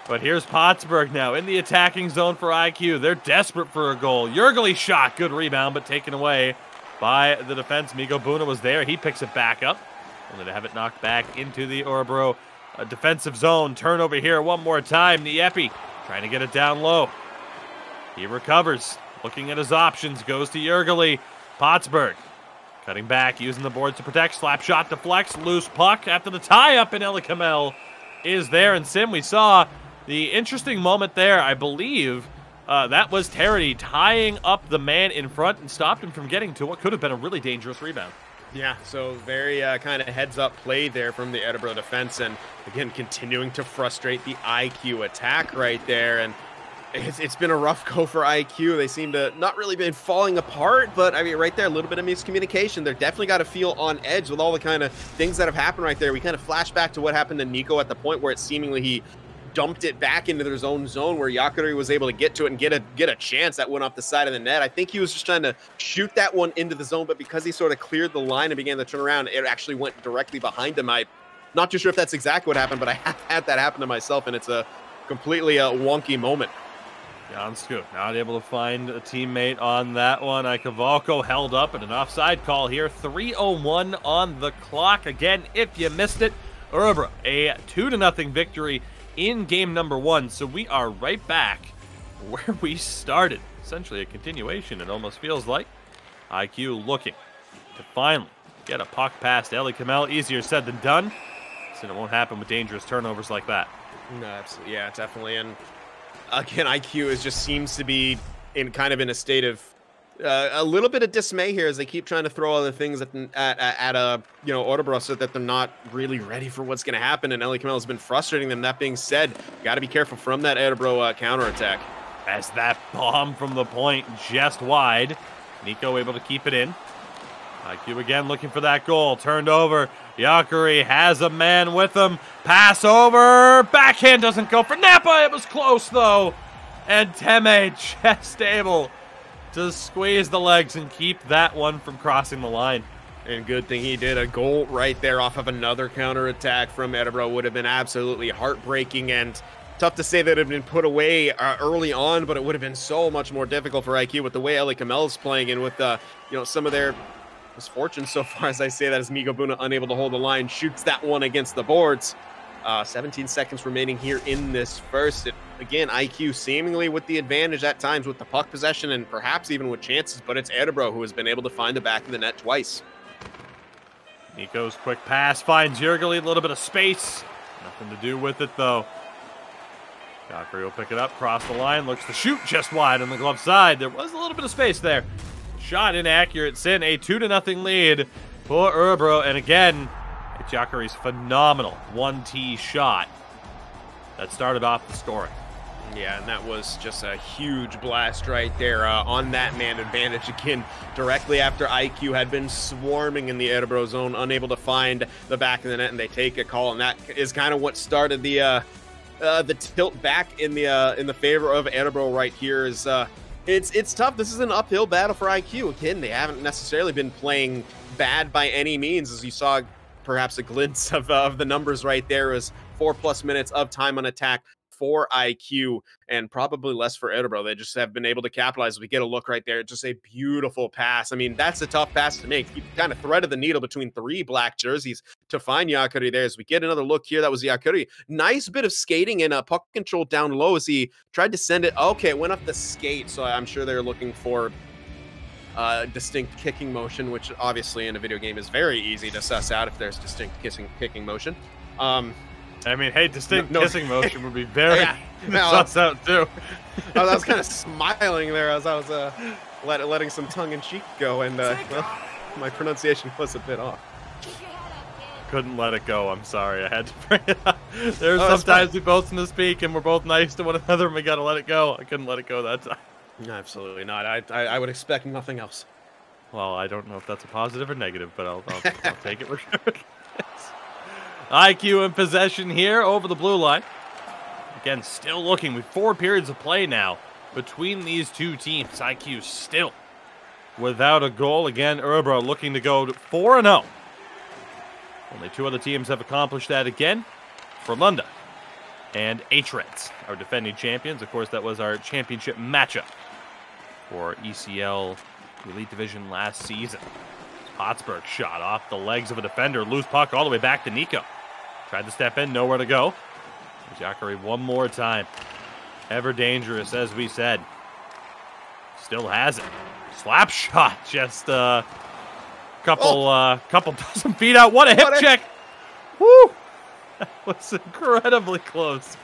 [SPEAKER 1] But here's Pottsburg now in the attacking zone for IQ. They're desperate for a goal. Jurgeli shot, good rebound, but taken away by the defense. Migo Buna was there. He picks it back up. Only to have it knocked back into the Örebro uh, defensive zone. Turnover here one more time. Niepi trying to get it down low. He recovers. Looking at his options. Goes to Jurgeli. Pottsburg cutting back, using the boards to protect. Slap shot deflects. Loose puck after the tie up. And Eli Kamel is there. And Sim, we saw the interesting moment there, I believe uh, that was Terry tying up the man in front and stopped him from getting to what could have been a really dangerous rebound.
[SPEAKER 2] Yeah, so very uh, kind of heads up play there from the Örebro defense, and again continuing to frustrate the IQ attack right there. And it's, it's been a rough go for IQ. They seem to not really been falling apart, but I mean, right there, a little bit of miscommunication. They're definitely got to feel on edge with all the kind of things that have happened right there. We kind of flash back to what happened to Nico at the point where it seemingly he dumped it back into their own zone where Yakuri was able to get to it and get a get a chance that went off the side of the net. I think he was just trying to shoot that one into the zone, but because he sort of cleared the line and began to turn around, it actually went directly behind him. I'm not too sure if that's exactly what happened, but I have had that happen to myself, and it's a completely uh, wonky moment.
[SPEAKER 1] Scoop. Not able to find a teammate on that one. Ikavalko held up and an offside call here. 301 on the clock. Again, if you missed it, Örebro, a 2 to nothing victory in game number one. So we are right back where we started. Essentially a continuation, it almost feels like. IQ looking to finally get a puck past Ellie Kamel. Easier said than done. So it won't happen with dangerous turnovers like that.
[SPEAKER 2] No, absolutely. Yeah, definitely. And again, IQ is just seems to be in kind of in a state of uh, a little bit of dismay here as they keep trying to throw other things at at, at a you know Örebro so that they're not really ready for what's going to happen. And Ellie Kamel has been frustrating them. That being said, got to be careful from that Örebro uh, counterattack.
[SPEAKER 1] As that bomb from the point just wide, Nico able to keep it in. IQ again looking for that goal. Turned over. Yakari has a man with him. Pass over. Backhand doesn't go for Napa. It was close though. And Teme just able to squeeze the legs and keep that one from crossing the line.
[SPEAKER 2] And good thing he did. A goal right there off of another counter attack from Örebro would have been absolutely heartbreaking and tough to say that it had been put away uh, early on, but it would have been so much more difficult for IQ with the way Ellie Kamel is playing and with uh, you know some of their misfortune so far as I say that as Migo Buna unable to hold the line shoots that one against the boards. Uh, 17 seconds remaining here in this first. It, again, IQ seemingly with the advantage at times with the puck possession and perhaps even with chances, but it's Örebro who has been able to find the back of the net twice.
[SPEAKER 1] Nico's quick pass finds Yergely, a little bit of space. Nothing to do with it, though. Godfrey will pick it up, cross the line, looks to shoot just wide on the glove side. There was a little bit of space there. Shot inaccurate, Sin a 2 to nothing lead for Örebro. And again, Jackery's phenomenal 1T shot that started off the scoring.
[SPEAKER 2] Yeah, and that was just a huge blast right there uh, on that man advantage again, directly after IQ had been swarming in the Örebro zone, unable to find the back of the net, and they take a call, and that is kind of what started the uh, uh, the tilt back in the uh, in the favor of Örebro right here. Is uh, it's it's tough. This is an uphill battle for IQ. Again, they haven't necessarily been playing bad by any means, as you saw perhaps a glimpse of, uh, of the numbers right there is four plus minutes of time on attack for IQ and probably less for Örebro. They just have been able to capitalize. We get a look right there. Just a beautiful pass. I mean, that's a tough pass to make. You kind of threaded the needle between three black jerseys to find Yakuri there. As we get another look here, that was Yakuri. Nice bit of skating and a puck control down low as he tried to send it. Okay, it went up the skate. So I'm sure they're looking for uh, distinct kicking motion, which obviously in a video game is very easy to suss out if there's distinct kissing kicking motion. Um,
[SPEAKER 1] I mean, hey, distinct no, no. kissing motion would be very yeah, no, suss out too.
[SPEAKER 2] I was kind of smiling there as I was uh, let, letting some tongue in cheek go, and uh, well, my pronunciation was a bit off.
[SPEAKER 1] Couldn't let it go. I'm sorry. I had to bring it up. There's oh, sometimes we both in the speak and we're both nice to one another and we gotta let it go. I couldn't let it go that time.
[SPEAKER 2] Absolutely not. I, I, I would expect nothing else.
[SPEAKER 1] Well, I don't know if that's a positive or negative, but I'll, I'll, I'll take it regardless. IQ in possession here over the blue line. Again, still looking with four periods of play now between these two teams. IQ still without a goal. Again, Örebro looking to go 4 0. Only two other teams have accomplished that again. Frölunda and H-Reds, our defending champions. Of course, that was our championship matchup for ECL Elite Division last season. Pottsburg shot off the legs of a defender, loose puck all the way back to Nico. Tried to step in, nowhere to go. Jackery one more time. Ever dangerous, as we said. Still has it. Slap shot, just a uh, couple, oh. uh, couple dozen feet out. What a hip what check! Woo! That was incredibly close.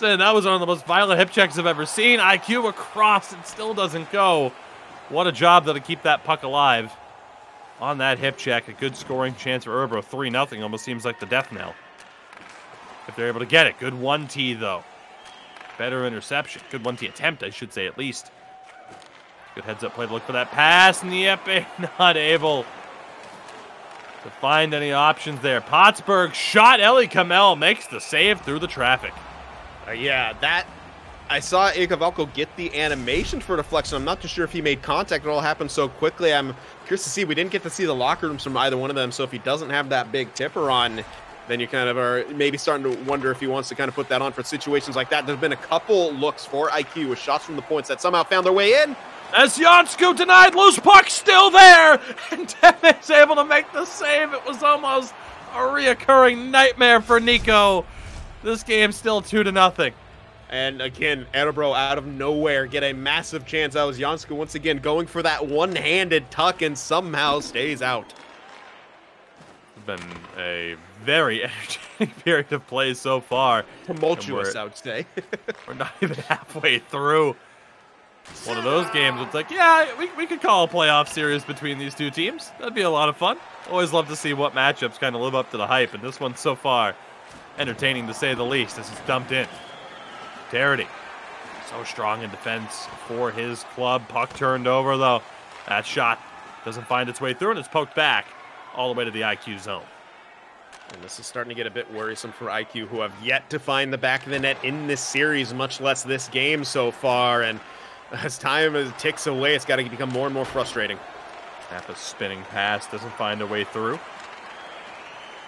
[SPEAKER 1] And that was one of the most violent hip checks I've ever seen. IQ across, it still doesn't go. What a job to keep that puck alive. On that hip check, a good scoring chance for Örebro. 3 0 almost seems like the death knell. If they're able to get it. Good 1T, though. Better interception. Good 1T attempt, I should say, at least. Good heads up play to look for that pass. and the Niepe not able to find any options there. Pottsburg shot. Ellie Kamel makes the save through the traffic.
[SPEAKER 2] Uh, yeah, that I saw Ikavalko get the animation for deflection. I'm not too sure if he made contact. It all happened so quickly. I'm curious to see. We didn't get to see the locker rooms from either one of them. So if he doesn't have that big tipper on, then you kind of are maybe starting to wonder if he wants to kind of put that on for situations like that. There's been a couple looks for IQ with shots from the points that somehow found their way in.
[SPEAKER 1] As Jansku denied, loose puck still there, and Devin's able to make the save. It was almost a reoccurring nightmare for Nico. This game still two to nothing.
[SPEAKER 2] And again, Örebro out of nowhere get a massive chance. That was Jansku once again going for that one-handed tuck and somehow stays out.
[SPEAKER 1] Been a very entertaining period of play so far.
[SPEAKER 2] Tumultuous, I would say.
[SPEAKER 1] we're not even halfway through one of those games. It's like, yeah, we, we could call a playoff series between these two teams. That'd be a lot of fun. Always love to see what matchups kind of live up to the hype, and this one so far, entertaining to say the least, as it's dumped in. Darity, so strong in defense for his club. Puck turned over, though. That shot doesn't find its way through, and it's poked back all the way to the IQ zone.
[SPEAKER 2] And this is starting to get a bit worrisome for IQ, who have yet to find the back of the net in this series, much less this game so far. And as time ticks away, it's got to become more and more frustrating.
[SPEAKER 1] Nappa spinning pass doesn't find a way through.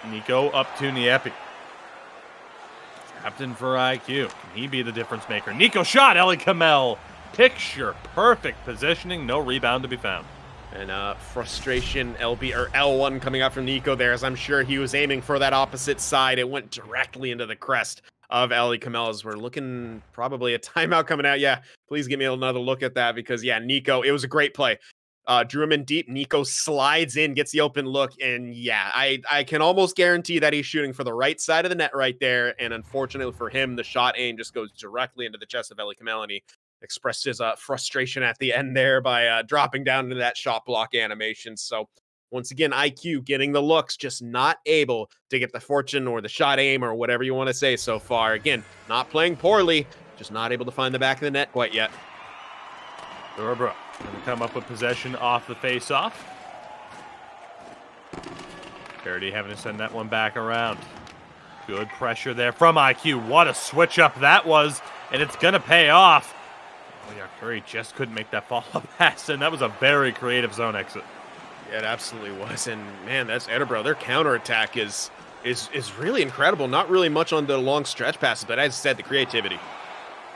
[SPEAKER 1] Nico up to Niepi. Captain for IQ. Can he be the difference maker? Nico shot. Ellie Kamel. Picture perfect positioning. No rebound to be found.
[SPEAKER 2] And uh, frustration LB or L1 coming out from Nico there, as I'm sure he was aiming for that opposite side. It went directly into the crest of Ali Kamel as we're looking probably a timeout coming out. Yeah, please give me another look at that because yeah, Nico, it was a great play. Uh, drew him in deep. Nico slides in, gets the open look, and yeah, I I can almost guarantee that he's shooting for the right side of the net right there. And unfortunately for him, the shot aim just goes directly into the chest of Eli Kamel, and he expressed his uh, frustration at the end there by uh, dropping down into that shot block animation. So once again, IQ getting the looks, just not able to get the fortune or the shot aim or whatever you want to say so far. Again, not playing poorly, just not able to find the back of the net quite yet.
[SPEAKER 1] Örebro going to come up with possession off the face-off. Parity having to send that one back around. Good pressure there from IQ. What a switch up that was, and it's going to pay off. Oh, yeah, Curry just couldn't make that follow-up pass, and that was a very creative zone exit.
[SPEAKER 2] It absolutely was, and man, that's Örebro. Their counterattack is is is really incredible. Not really much on the long stretch passes, but as I said, the creativity.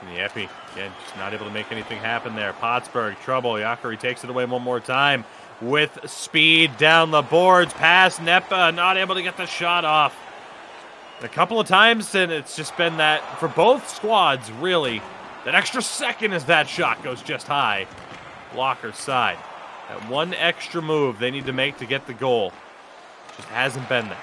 [SPEAKER 1] Niepi, again, just not able to make anything happen there. Pottsburg, trouble. Yakari takes it away one more time with speed down the boards. Pass, Nepa, not able to get the shot off. A couple of times, and it's just been that for both squads, really. That extra second as that shot goes just high. Blocker side. That one extra move they need to make to get the goal just hasn't been there.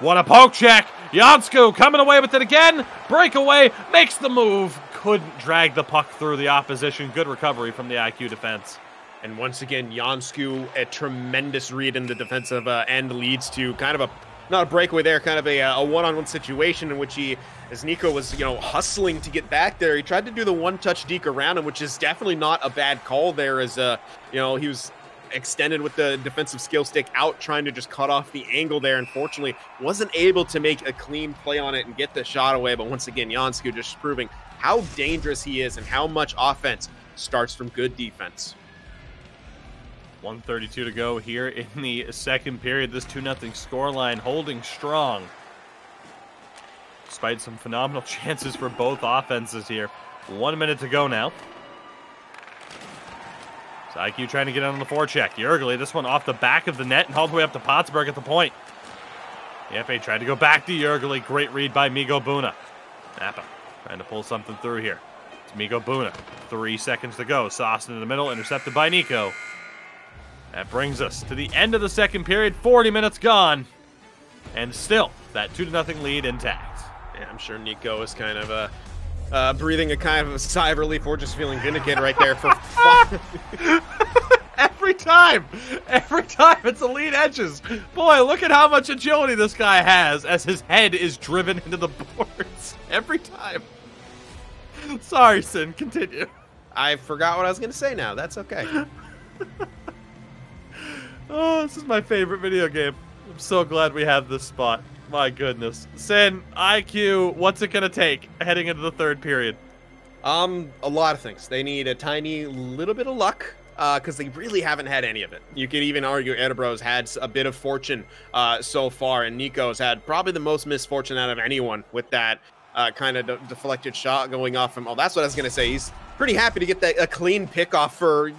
[SPEAKER 1] What a poke check! Jansku coming away with it again. Breakaway makes the move. Couldn't drag the puck through the opposition. Good recovery from the IQ defense.
[SPEAKER 2] And once again, Jansku, a tremendous read in the defensive uh, end leads to kind of a not a breakaway there, kind of a, uh, a one-on-one situation in which he, as Nico was, you know, hustling to get back there, he tried to do the one-touch deke around him, which is definitely not a bad call there. As uh, you know, he was extended with the defensive skill stick out, trying to just cut off the angle there. Unfortunately, wasn't able to make a clean play on it and get the shot away. But once again, Jansku just proving how dangerous he is and how much offense starts from good defense.
[SPEAKER 1] 132 to go here in the second period. This 2 0 scoreline holding strong. Despite some phenomenal chances for both offenses here. One minute to go now. IQ trying to get on the forecheck. Yergely, this one off the back of the net and all the way up to Pottsburg at the point. The FA tried to go back to Yergely. Great read by Migo Buna. Napa trying to pull something through here. It's Migo Buna. Three seconds to go. Sauce in the middle, intercepted by Nico. That brings us to the end of the second period. 40 minutes gone. And still, that 2 0 lead intact.
[SPEAKER 2] Yeah, I'm sure Nico is kind of uh, uh, breathing a kind of a sigh of relief. Or just feeling vindicated right there for
[SPEAKER 1] every time. Every time it's lead edges. Boy look at how much agility this guy has as his head is driven into the boards every time. Sorry sin. Continue.
[SPEAKER 2] I forgot what i was going to say now. That's okay
[SPEAKER 1] oh this is my favorite video game i'm so glad we have this spot my goodness. Sin, IQ, what's it going to take heading into the third period?
[SPEAKER 2] Um, a lot of things. They need a tiny little bit of luck. because uh, they really haven't had any of it. You could even argue Örebro's had a bit of fortune uh, so far, and NiKo's had probably the most misfortune out of anyone with that uh, kind of de- deflected shot going off him. Oh, that's what I was going to say. He's pretty happy to get that a clean pick off for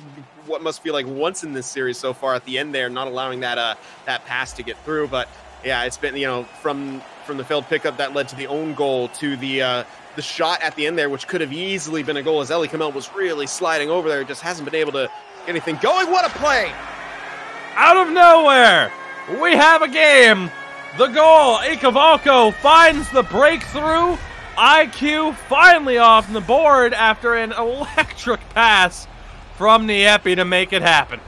[SPEAKER 2] what must feel like once in this series so far at the end there, not allowing that uh, that pass to get through. But yeah, it's been you know from from the failed pickup that led to the own goal to the uh, the shot at the end there, which could have easily been a goal as Elie Kamel was really sliding over there, just hasn't been able to get anything going. What a play!
[SPEAKER 1] Out of nowhere, we have a game. The goal, Ikavalko finds the breakthrough. IQ finally off the board after an electric pass from Niepi to make it happen.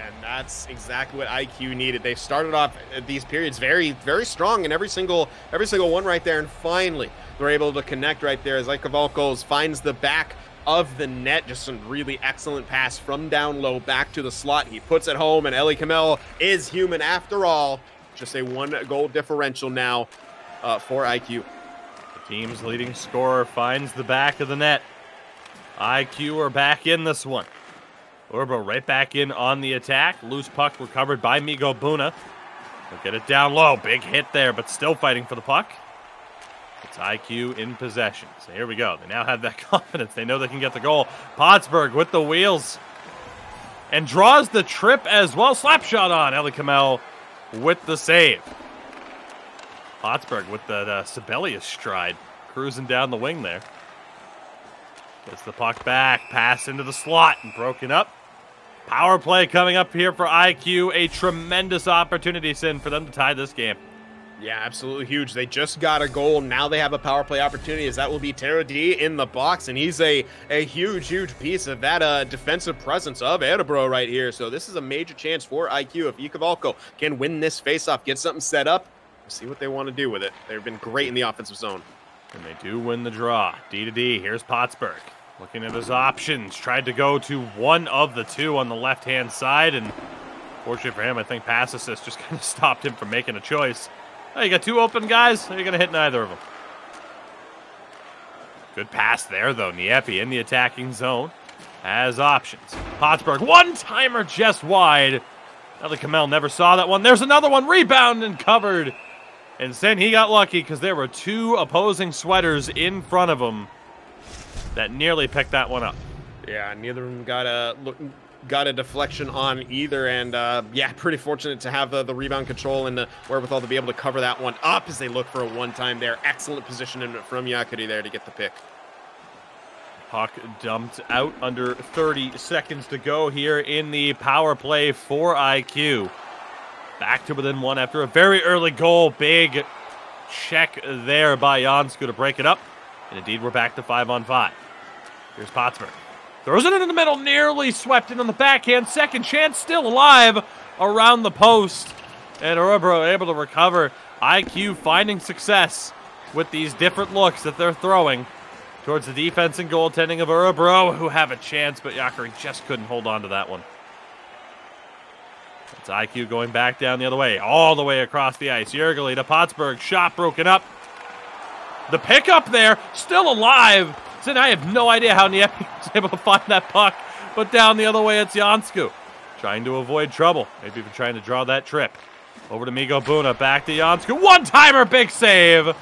[SPEAKER 2] And that's exactly what IQ needed. They started off these periods very, very strong in every single every single one right there, and finally they're able to connect right there as Ikavalkos finds the back of the net. Just some really excellent pass from down low back to the slot. He puts it home, and Ellie Kamel is human after all. Just a one goal differential now uh, for IQ.
[SPEAKER 1] The team's leading scorer finds the back of the net. IQ are back in this one. Örebro right back in on the attack. Loose puck recovered by Migo Buna. He'll get it down low. Big hit there, but still fighting for the puck. It's IQ in possession. So here we go. They now have that confidence. They know they can get the goal. Pottsberg with the wheels. And draws the trip as well. Slap shot on Ellie Kamel with the save. Pottsberg with the uh, Sibelius stride. Cruising down the wing there. Gets the puck back. Pass into the slot and broken up. Power play coming up here for IQ. A tremendous opportunity, Sin, for them to tie this game.
[SPEAKER 2] Yeah, absolutely huge. They just got a goal. Now they have a power play opportunity as that will be Tara D in the box. And he's a, a huge, huge piece of that uh, defensive presence of Örebro right here. So this is a major chance for IQ. If Ikavalko can win this faceoff, get something set up, see what they want to do with it. They've been great in the offensive zone.
[SPEAKER 1] And they do win the draw. D to D. Here's Pottsberg. Looking at his options. Tried to go to one of the two on the left-hand side. And fortunately for him, I think pass assist just kind of stopped him from making a choice. Oh, you got two open guys? You're going to hit neither of them. Good pass there, though. Niepi in the attacking zone has options. Pottsberg, one-timer just wide. Elie Kamel never saw that one. There's another one. Rebound and covered. And then he got lucky because there were two opposing sweaters in front of him that nearly picked that one up.
[SPEAKER 2] Yeah, neither of them got a got a deflection on either. And uh, yeah, pretty fortunate to have the, the rebound control and the wherewithal to be able to cover that one up as they look for a one time there. Excellent position from Yakuri there to get the pick.
[SPEAKER 1] Puck dumped out under 30 seconds to go here in the power play for IQ. Back to within one after a very early goal. Big check there by Jansku to break it up. And indeed, we're back to five on five. Here's Pottsberg. Throws it into the middle, nearly swept in on the backhand. Second chance still alive around the post. And Örebro able to recover. IQ finding success with these different looks that they're throwing towards the defense and goaltending of Örebro, who have a chance, but Yakari just couldn't hold on to that one. It's IQ going back down the other way, all the way across the ice. Yergely to Pottsberg, shot broken up. The pickup there, still alive. And I have no idea how Niepi was able to find that puck. But down the other way, it's Jansku. Trying to avoid trouble. Maybe even trying to draw that trip. Over to Migo Buna. Back to Jansku. One-timer, big save.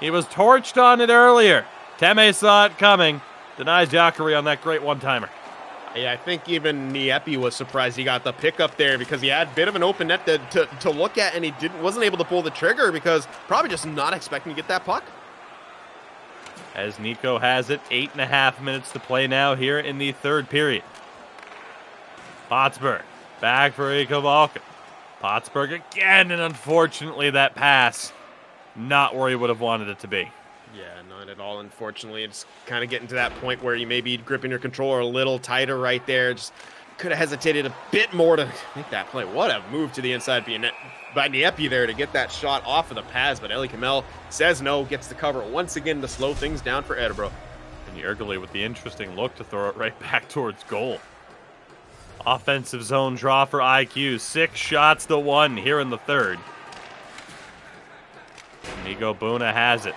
[SPEAKER 1] He was torched on it earlier. Teme saw it coming. Denies Yakari on that great one-timer.
[SPEAKER 2] Yeah, I think even Niepi was surprised he got the pickup there because he had a bit of an open net to, to, to look at and he didn't wasn't able to pull the trigger because probably just not expecting to get that puck
[SPEAKER 1] as Nico has it. Eight and a half minutes to play now here in the third period. Pottsberg back for Ikavalko. Pottsberg again, and unfortunately that pass not where he would have wanted it to be.
[SPEAKER 2] Not at all. Unfortunately, it's kind of getting to that point where you may be gripping your controller a little tighter right there. Just could have hesitated a bit more to make that play. What a move to the inside by Niepi there to get that shot off of the pads, but Elie Kamel says no, gets the cover once again to slow things down for Örebro.
[SPEAKER 1] And Yergely with the interesting look to throw it right back towards goal. Offensive zone draw for IQ. Six shots to one here in the third. Migo Buna has it.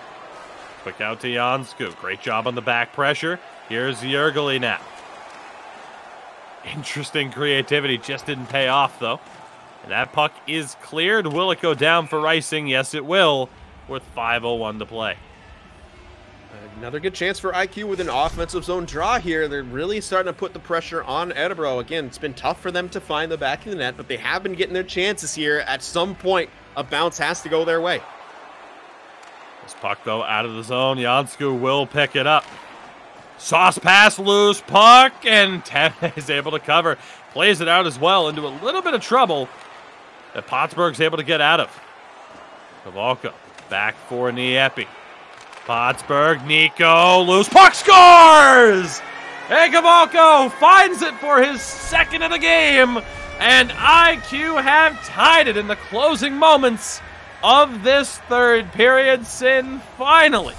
[SPEAKER 1] Quick out to Jansku. Great job on the back pressure. Here's Yergely now. Interesting creativity, just didn't pay off though. And that puck is cleared. Will it go down for Rising? Yes, it will, with 5.01 to play.
[SPEAKER 2] Another good chance for IQ with an offensive zone draw here. They're really starting to put the pressure on Örebro. Again, it's been tough for them to find the back of the net, but they have been getting their chances here. At some point, a bounce has to go their way.
[SPEAKER 1] This puck, though, out of the zone. Jansku will pick it up. Sauce pass, loose puck, and Teme is able to cover. Plays it out as well into a little bit of trouble that Pottsburg's able to get out of. Kavalko back for Niepi. Pottsburg, Nico, loose puck scores! Hey, Kavalko finds it for his second of the game, and IQ have tied it in the closing moments of this third period. Sin finally,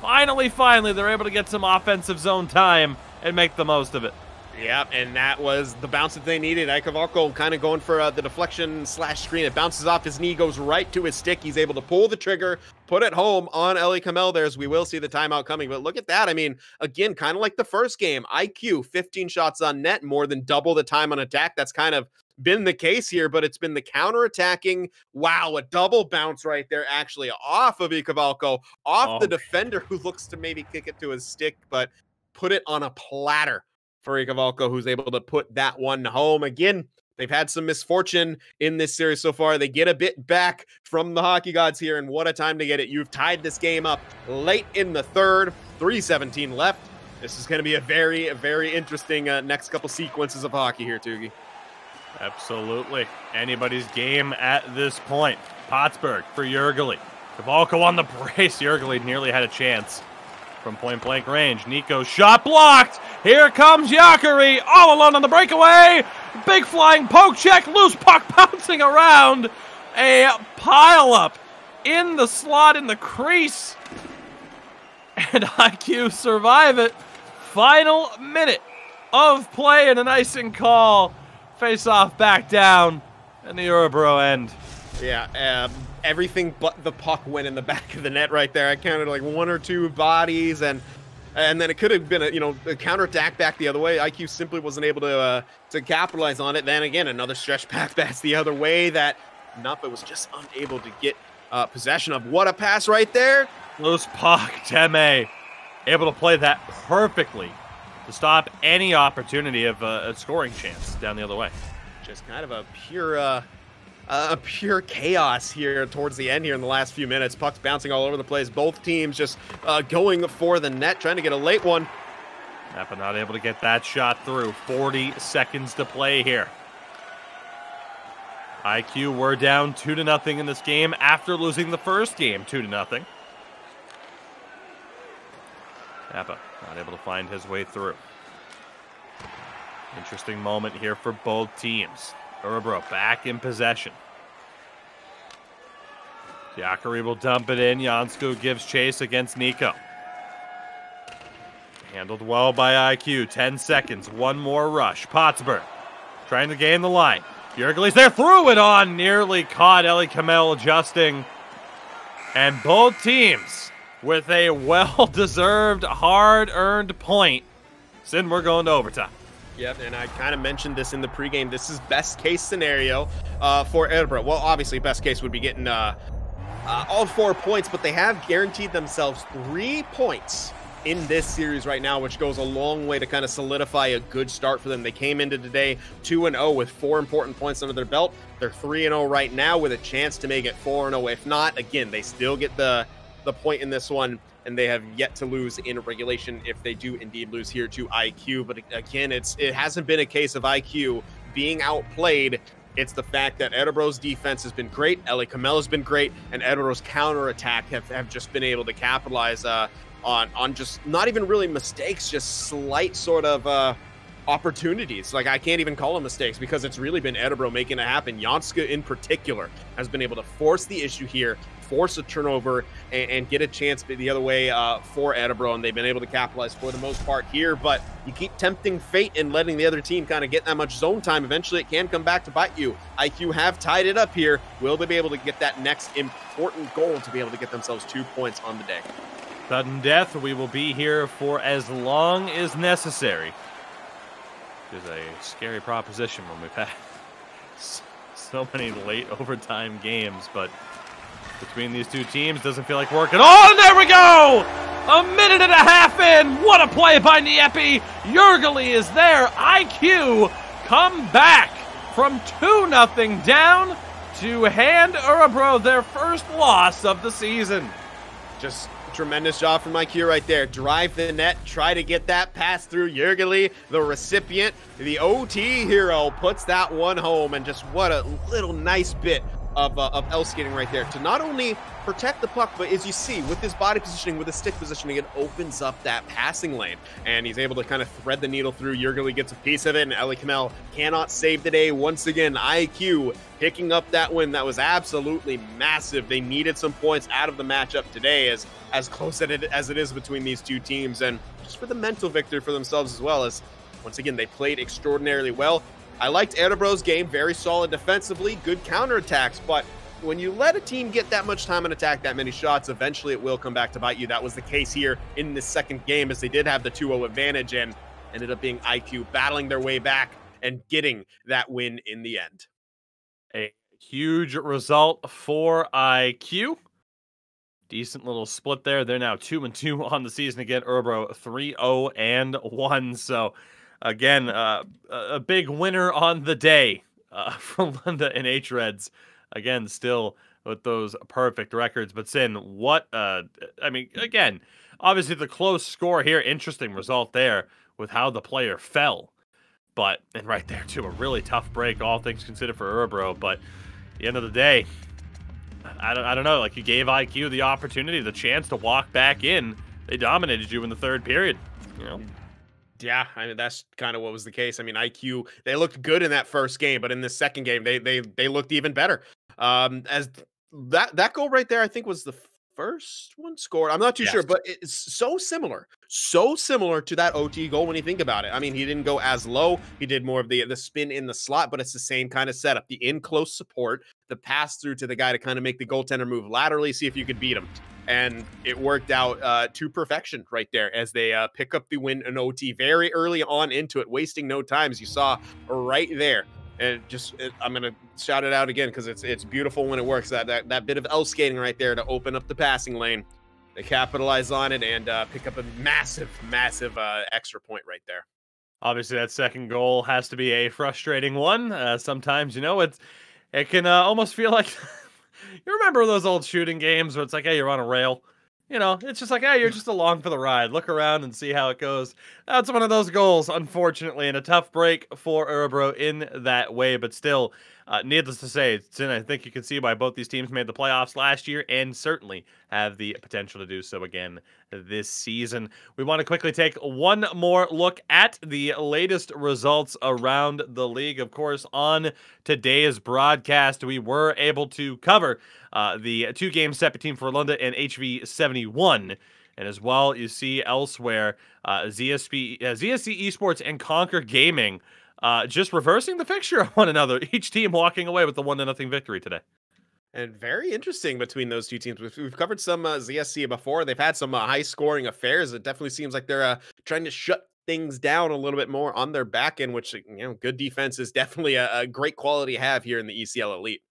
[SPEAKER 1] finally, finally, they're able to get some offensive zone time and make the most of it.
[SPEAKER 2] Yep, and that was the bounce that they needed. Ikavalko kind of going for uh, the deflection slash screen. It bounces off his knee, goes right to his stick. He's able to pull the trigger, put it home on Ellie Kamel there as we will see the timeout coming. But look at that. I mean, again, kind of like the first game, IQ, 15 shots on net, more than double the time on attack. That's kind of been the case here, but it's been the counter attacking. Wow, a double bounce right there, actually off of Ikavalko, off oh. the defender who looks to maybe kick it to his stick, but put it on a platter for Ikavalko, who's able to put that one home. Again, they've had some misfortune in this series so far. They get a bit back from the hockey gods here, and what a time to get it. You've tied this game up late in the third, 317 left. This is going to be a very, very interesting uh, next couple sequences of hockey here, Tugi.
[SPEAKER 1] Absolutely. Anybody's game at this point. Pottsburg for Jurgeli. Kavalko on the brace. Jurgeli nearly had a chance from point blank range. Nico shot blocked. Here comes Yakari all alone on the breakaway. Big flying poke check. Loose puck bouncing around. A pile up in the slot in the crease. And IQ survive it. Final minute of play and an icing call. Face off back down. And the Örebro end.
[SPEAKER 2] Yeah, um, everything but the puck went in the back of the net right there. I counted like one or two bodies, and and then it could have been a you know a counterattack back the other way. IQ simply wasn't able to uh, to capitalize on it. Then again, another stretch pass that's the other way that Napa was just unable to get uh, possession of. What a pass right there!
[SPEAKER 1] Loose puck, Teme, able to play that perfectly to stop any opportunity of uh, a scoring chance down the other way.
[SPEAKER 2] Just kind of a pure. Uh, uh, pure chaos here towards the end here in the last few minutes. Pucks bouncing all over the place. Both teams just uh, going for the net, trying to get a late one.
[SPEAKER 1] Napa not able to get that shot through. 40 seconds to play here. IQ we're down two to nothing in this game after losing the first game two to nothing. Napa not able to find his way through. Interesting moment here for both teams. Örebro back in possession. Yakari will dump it in. Jansku gives chase against Nico. Handled well by IQ. 10 seconds. One more rush. Pottsburg trying to gain the line. Jurgeli's there. Threw it on. Nearly caught Ellie Kamel adjusting. And both teams with a well-deserved, hard-earned point. Sin, we're going to overtime.
[SPEAKER 2] Yep, and I kind of mentioned this in the pregame. This is best case scenario uh, for Örebro. Well, obviously, best case would be getting uh, uh, all four points, but they have guaranteed themselves three points in this series right now, which goes a long way to kind of solidify a good start for them. They came into today 2 0 with four important points under their belt. They're 3 0 right now with a chance to make it 4 0. If not, again, they still get the the point in this one and they have yet to lose in regulation if they do indeed lose here to IQ. But again, it's it hasn't been a case of IQ being outplayed. It's the fact that Örebro's defense has been great, Ellie Kamel has been great, and Örebro's counterattack have, have just been able to capitalize uh, on on just not even really mistakes, just slight sort of uh, opportunities. Like I can't even call them mistakes because it's really been Örebro making it happen. Jansku in particular has been able to force the issue here, force a turnover and, and get a chance the other way uh, for Örebro, and they've been able to capitalize for the most part here. But you keep tempting fate and letting the other team kind of get that much zone time. Eventually, it can come back to bite you. IQ have tied it up here. Will they be able to get that next important goal to be able to get themselves two points on the day?
[SPEAKER 1] Sudden death. We will be here for as long as necessary. is a scary proposition when we've had so many late overtime games, but between these two teams doesn't feel like working. Oh, and there we go! A minute and a half in. What a play by Niepi. Jurgeli is there. IQ come back from 2 nothing down to hand Örebro their first loss of the season.
[SPEAKER 2] Just tremendous job from IQ right there. Drive the net, try to get that pass through Jurgeli, the recipient. The OT hero puts that one home, and just what a little nice bit of, uh, of L skating right there to not only protect the puck, but as you see, with his body positioning, with his stick positioning, it opens up that passing lane. And he's able to kind of thread the needle through. Jurgeli gets a piece of it, and Ellie Kamel cannot save the day. Once again, IQ picking up that win. That was absolutely massive. They needed some points out of the matchup today, as as close as it is between these two teams, and just for the mental victory for themselves as well as once again, they played extraordinarily well. I liked Örebro's game, very solid defensively, good counterattacks, but when you let a team get that much time and attack, that many shots, eventually it will come back to bite you. That was the case here in the second game as they did have the 2-0 advantage and ended up being IQ battling their way back and getting that win in the end.
[SPEAKER 1] A huge result for IQ. Decent little split there. They're now 2 and 2 on the season again. Örebro 3-0 and 1. So again, uh, a big winner on the day uh, Frölunda and H Reds. Again, still with those perfect records. But Sin, what? Uh, I mean, again, obviously the close score here, interesting result there with how the player fell. But and right there too, a really tough break, all things considered for Örebro. But the end of the day, I don't, I don't know. Like you gave IQ the opportunity, the chance to walk back in. They dominated you in the third period. You know.
[SPEAKER 2] Yeah, I mean that's kind of what was the case. I mean, IQ they looked good in that first game, but in the second game they they they looked even better. Um, as that that goal right there, I think was the first one scored. I'm not too yes. sure, but it's so similar, so similar to that OT goal when you think about it. I mean, he didn't go as low; he did more of the the spin in the slot, but it's the same kind of setup: the in close support, the pass through to the guy to kind of make the goaltender move laterally, see if you could beat him and it worked out uh, to perfection right there as they uh, pick up the win in OT very early on into it, wasting no time as you saw right there. And just, it, I'm gonna shout it out again because it's it's beautiful when it works. That, that that bit of L skating right there to open up the passing lane, they capitalize on it and uh, pick up a massive, massive uh, extra point right there.
[SPEAKER 1] Obviously, that second goal has to be a frustrating one. Uh, sometimes, you know, it's it can uh, almost feel like you remember those old shooting games where it's like, hey, you're on a rail. You know, it's just like, hey, you're just along for the ride. Look around and see how it goes. That's one of those goals, unfortunately, and a tough break for Örebro in that way. But still, uh, needless to say, I think you can see why both these teams made the playoffs last year and certainly have the potential to do so again this season. We want to quickly take one more look at the latest results around the league. Of course, on today's broadcast, we were able to cover uh, the two game set between Frölunda and HV 71. And as well, you see elsewhere, uh, ZSP, uh, ZSC Esports and Conquer Gaming uh, just reversing the fixture of one another. Each team walking away with the one to nothing victory today.
[SPEAKER 2] And very interesting between those two teams. We've, we've covered some uh, ZSC before. They've had some uh, high scoring affairs. It definitely seems like they're uh, trying to shut things down a little bit more on their back end, which, you know, good defense is definitely a, a great quality to have here in the ECL Elite.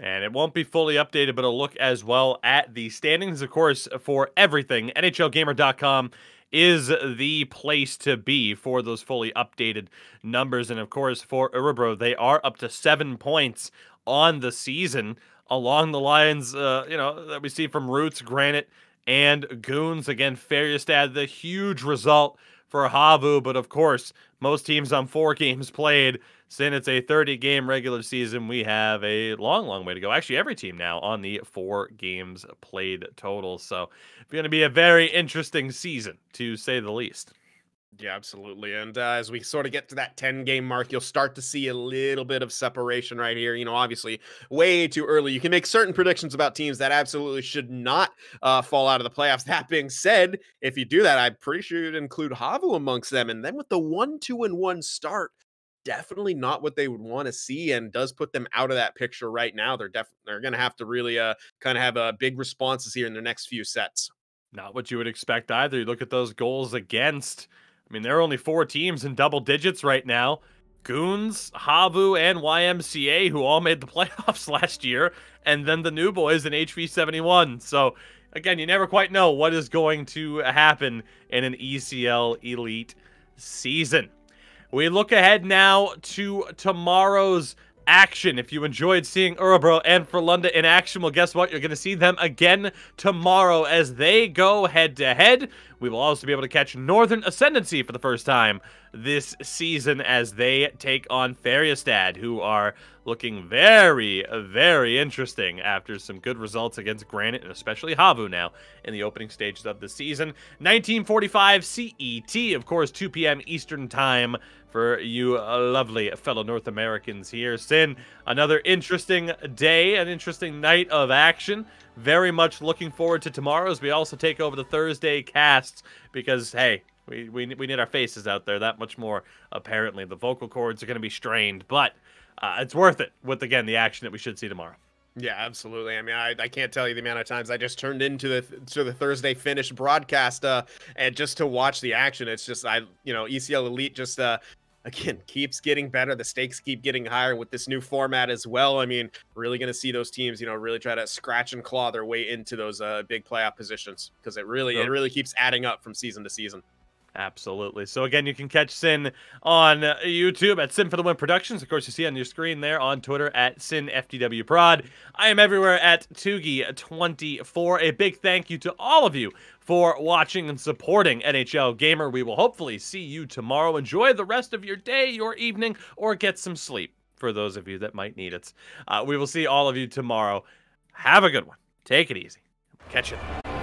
[SPEAKER 1] And it won't be fully updated, but a look as well at the standings, of course, for everything. NHLGamer.com is the place to be for those fully updated numbers. And of course, for Örebro, they are up to seven points on the season along the lines, uh, you know, that we see from Roots, Granite, and Goons. Again, Färjestad, the huge result for Havu, but of course, most teams on four games played since it's a 30 game regular season, we have a long, long way to go. Actually, every team now on the four games played total. So it's going to be a very interesting season, to say the least.
[SPEAKER 2] Yeah, absolutely. And uh, as we sort of get to that 10 game mark, you'll start to see a little bit of separation right here. You know, obviously, way too early. You can make certain predictions about teams that absolutely should not uh, fall out of the playoffs. That being said, if you do that, I'm pretty sure you'd include Havu amongst them. And then with the one, two, and one start, definitely not what they would want to see and does put them out of that picture right now. They're definitely they're going to have to really uh kind of have a uh, big responses here in their next few sets.
[SPEAKER 1] Not what you would expect either. You look at those goals against I mean, there are only four teams in double digits right now. Goons, Havu, and YMCA, who all made the playoffs last year, and then the new boys in HV71. So, again, you never quite know what is going to happen in an ECL Elite season. We look ahead now to tomorrow's action. If you enjoyed seeing Örebro and Frölunda in action, well, guess what? You're going to see them again tomorrow as they go head-to-head. -head. We will also be able to catch Northern Ascendancy for the first time this season as they take on Färjestad, who are looking very, very interesting after some good results against Granite and especially Havu now in the opening stages of the season. 1945 CET, of course, 2 p.m. Eastern Time for you lovely fellow North Americans here. Sin, another interesting day, an interesting night of action. Very much looking forward to tomorrow as we also take over the Thursday casts because, hey, we, we, we need our faces out there that much more, apparently. The vocal cords are going to be strained, but uh, it's worth it with, again, the action that we should see tomorrow.
[SPEAKER 2] Yeah, absolutely. I mean, I, I can't tell you the amount of times I just turned into the to the Thursday finish broadcast uh and just to watch the action. It's just I you know ECL Elite just uh again keeps getting better. The stakes keep getting higher with this new format as well. I mean, really going to see those teams, you know, really try to scratch and claw their way into those uh, big playoff positions because it really it really keeps adding up from season to season.
[SPEAKER 1] Absolutely. So again, you can catch Sin on YouTube at Sin for the Win Productions. Of course, you see on your screen there on Twitter at Sin FTW Prod. I am everywhere at Tugi24. A big thank you to all of you for watching and supporting NHL Gamer. We will hopefully see you tomorrow. Enjoy the rest of your day, your evening, or get some sleep for those of you that might need it. Uh, we will see all of you tomorrow. Have a good one. Take it easy. Catch you.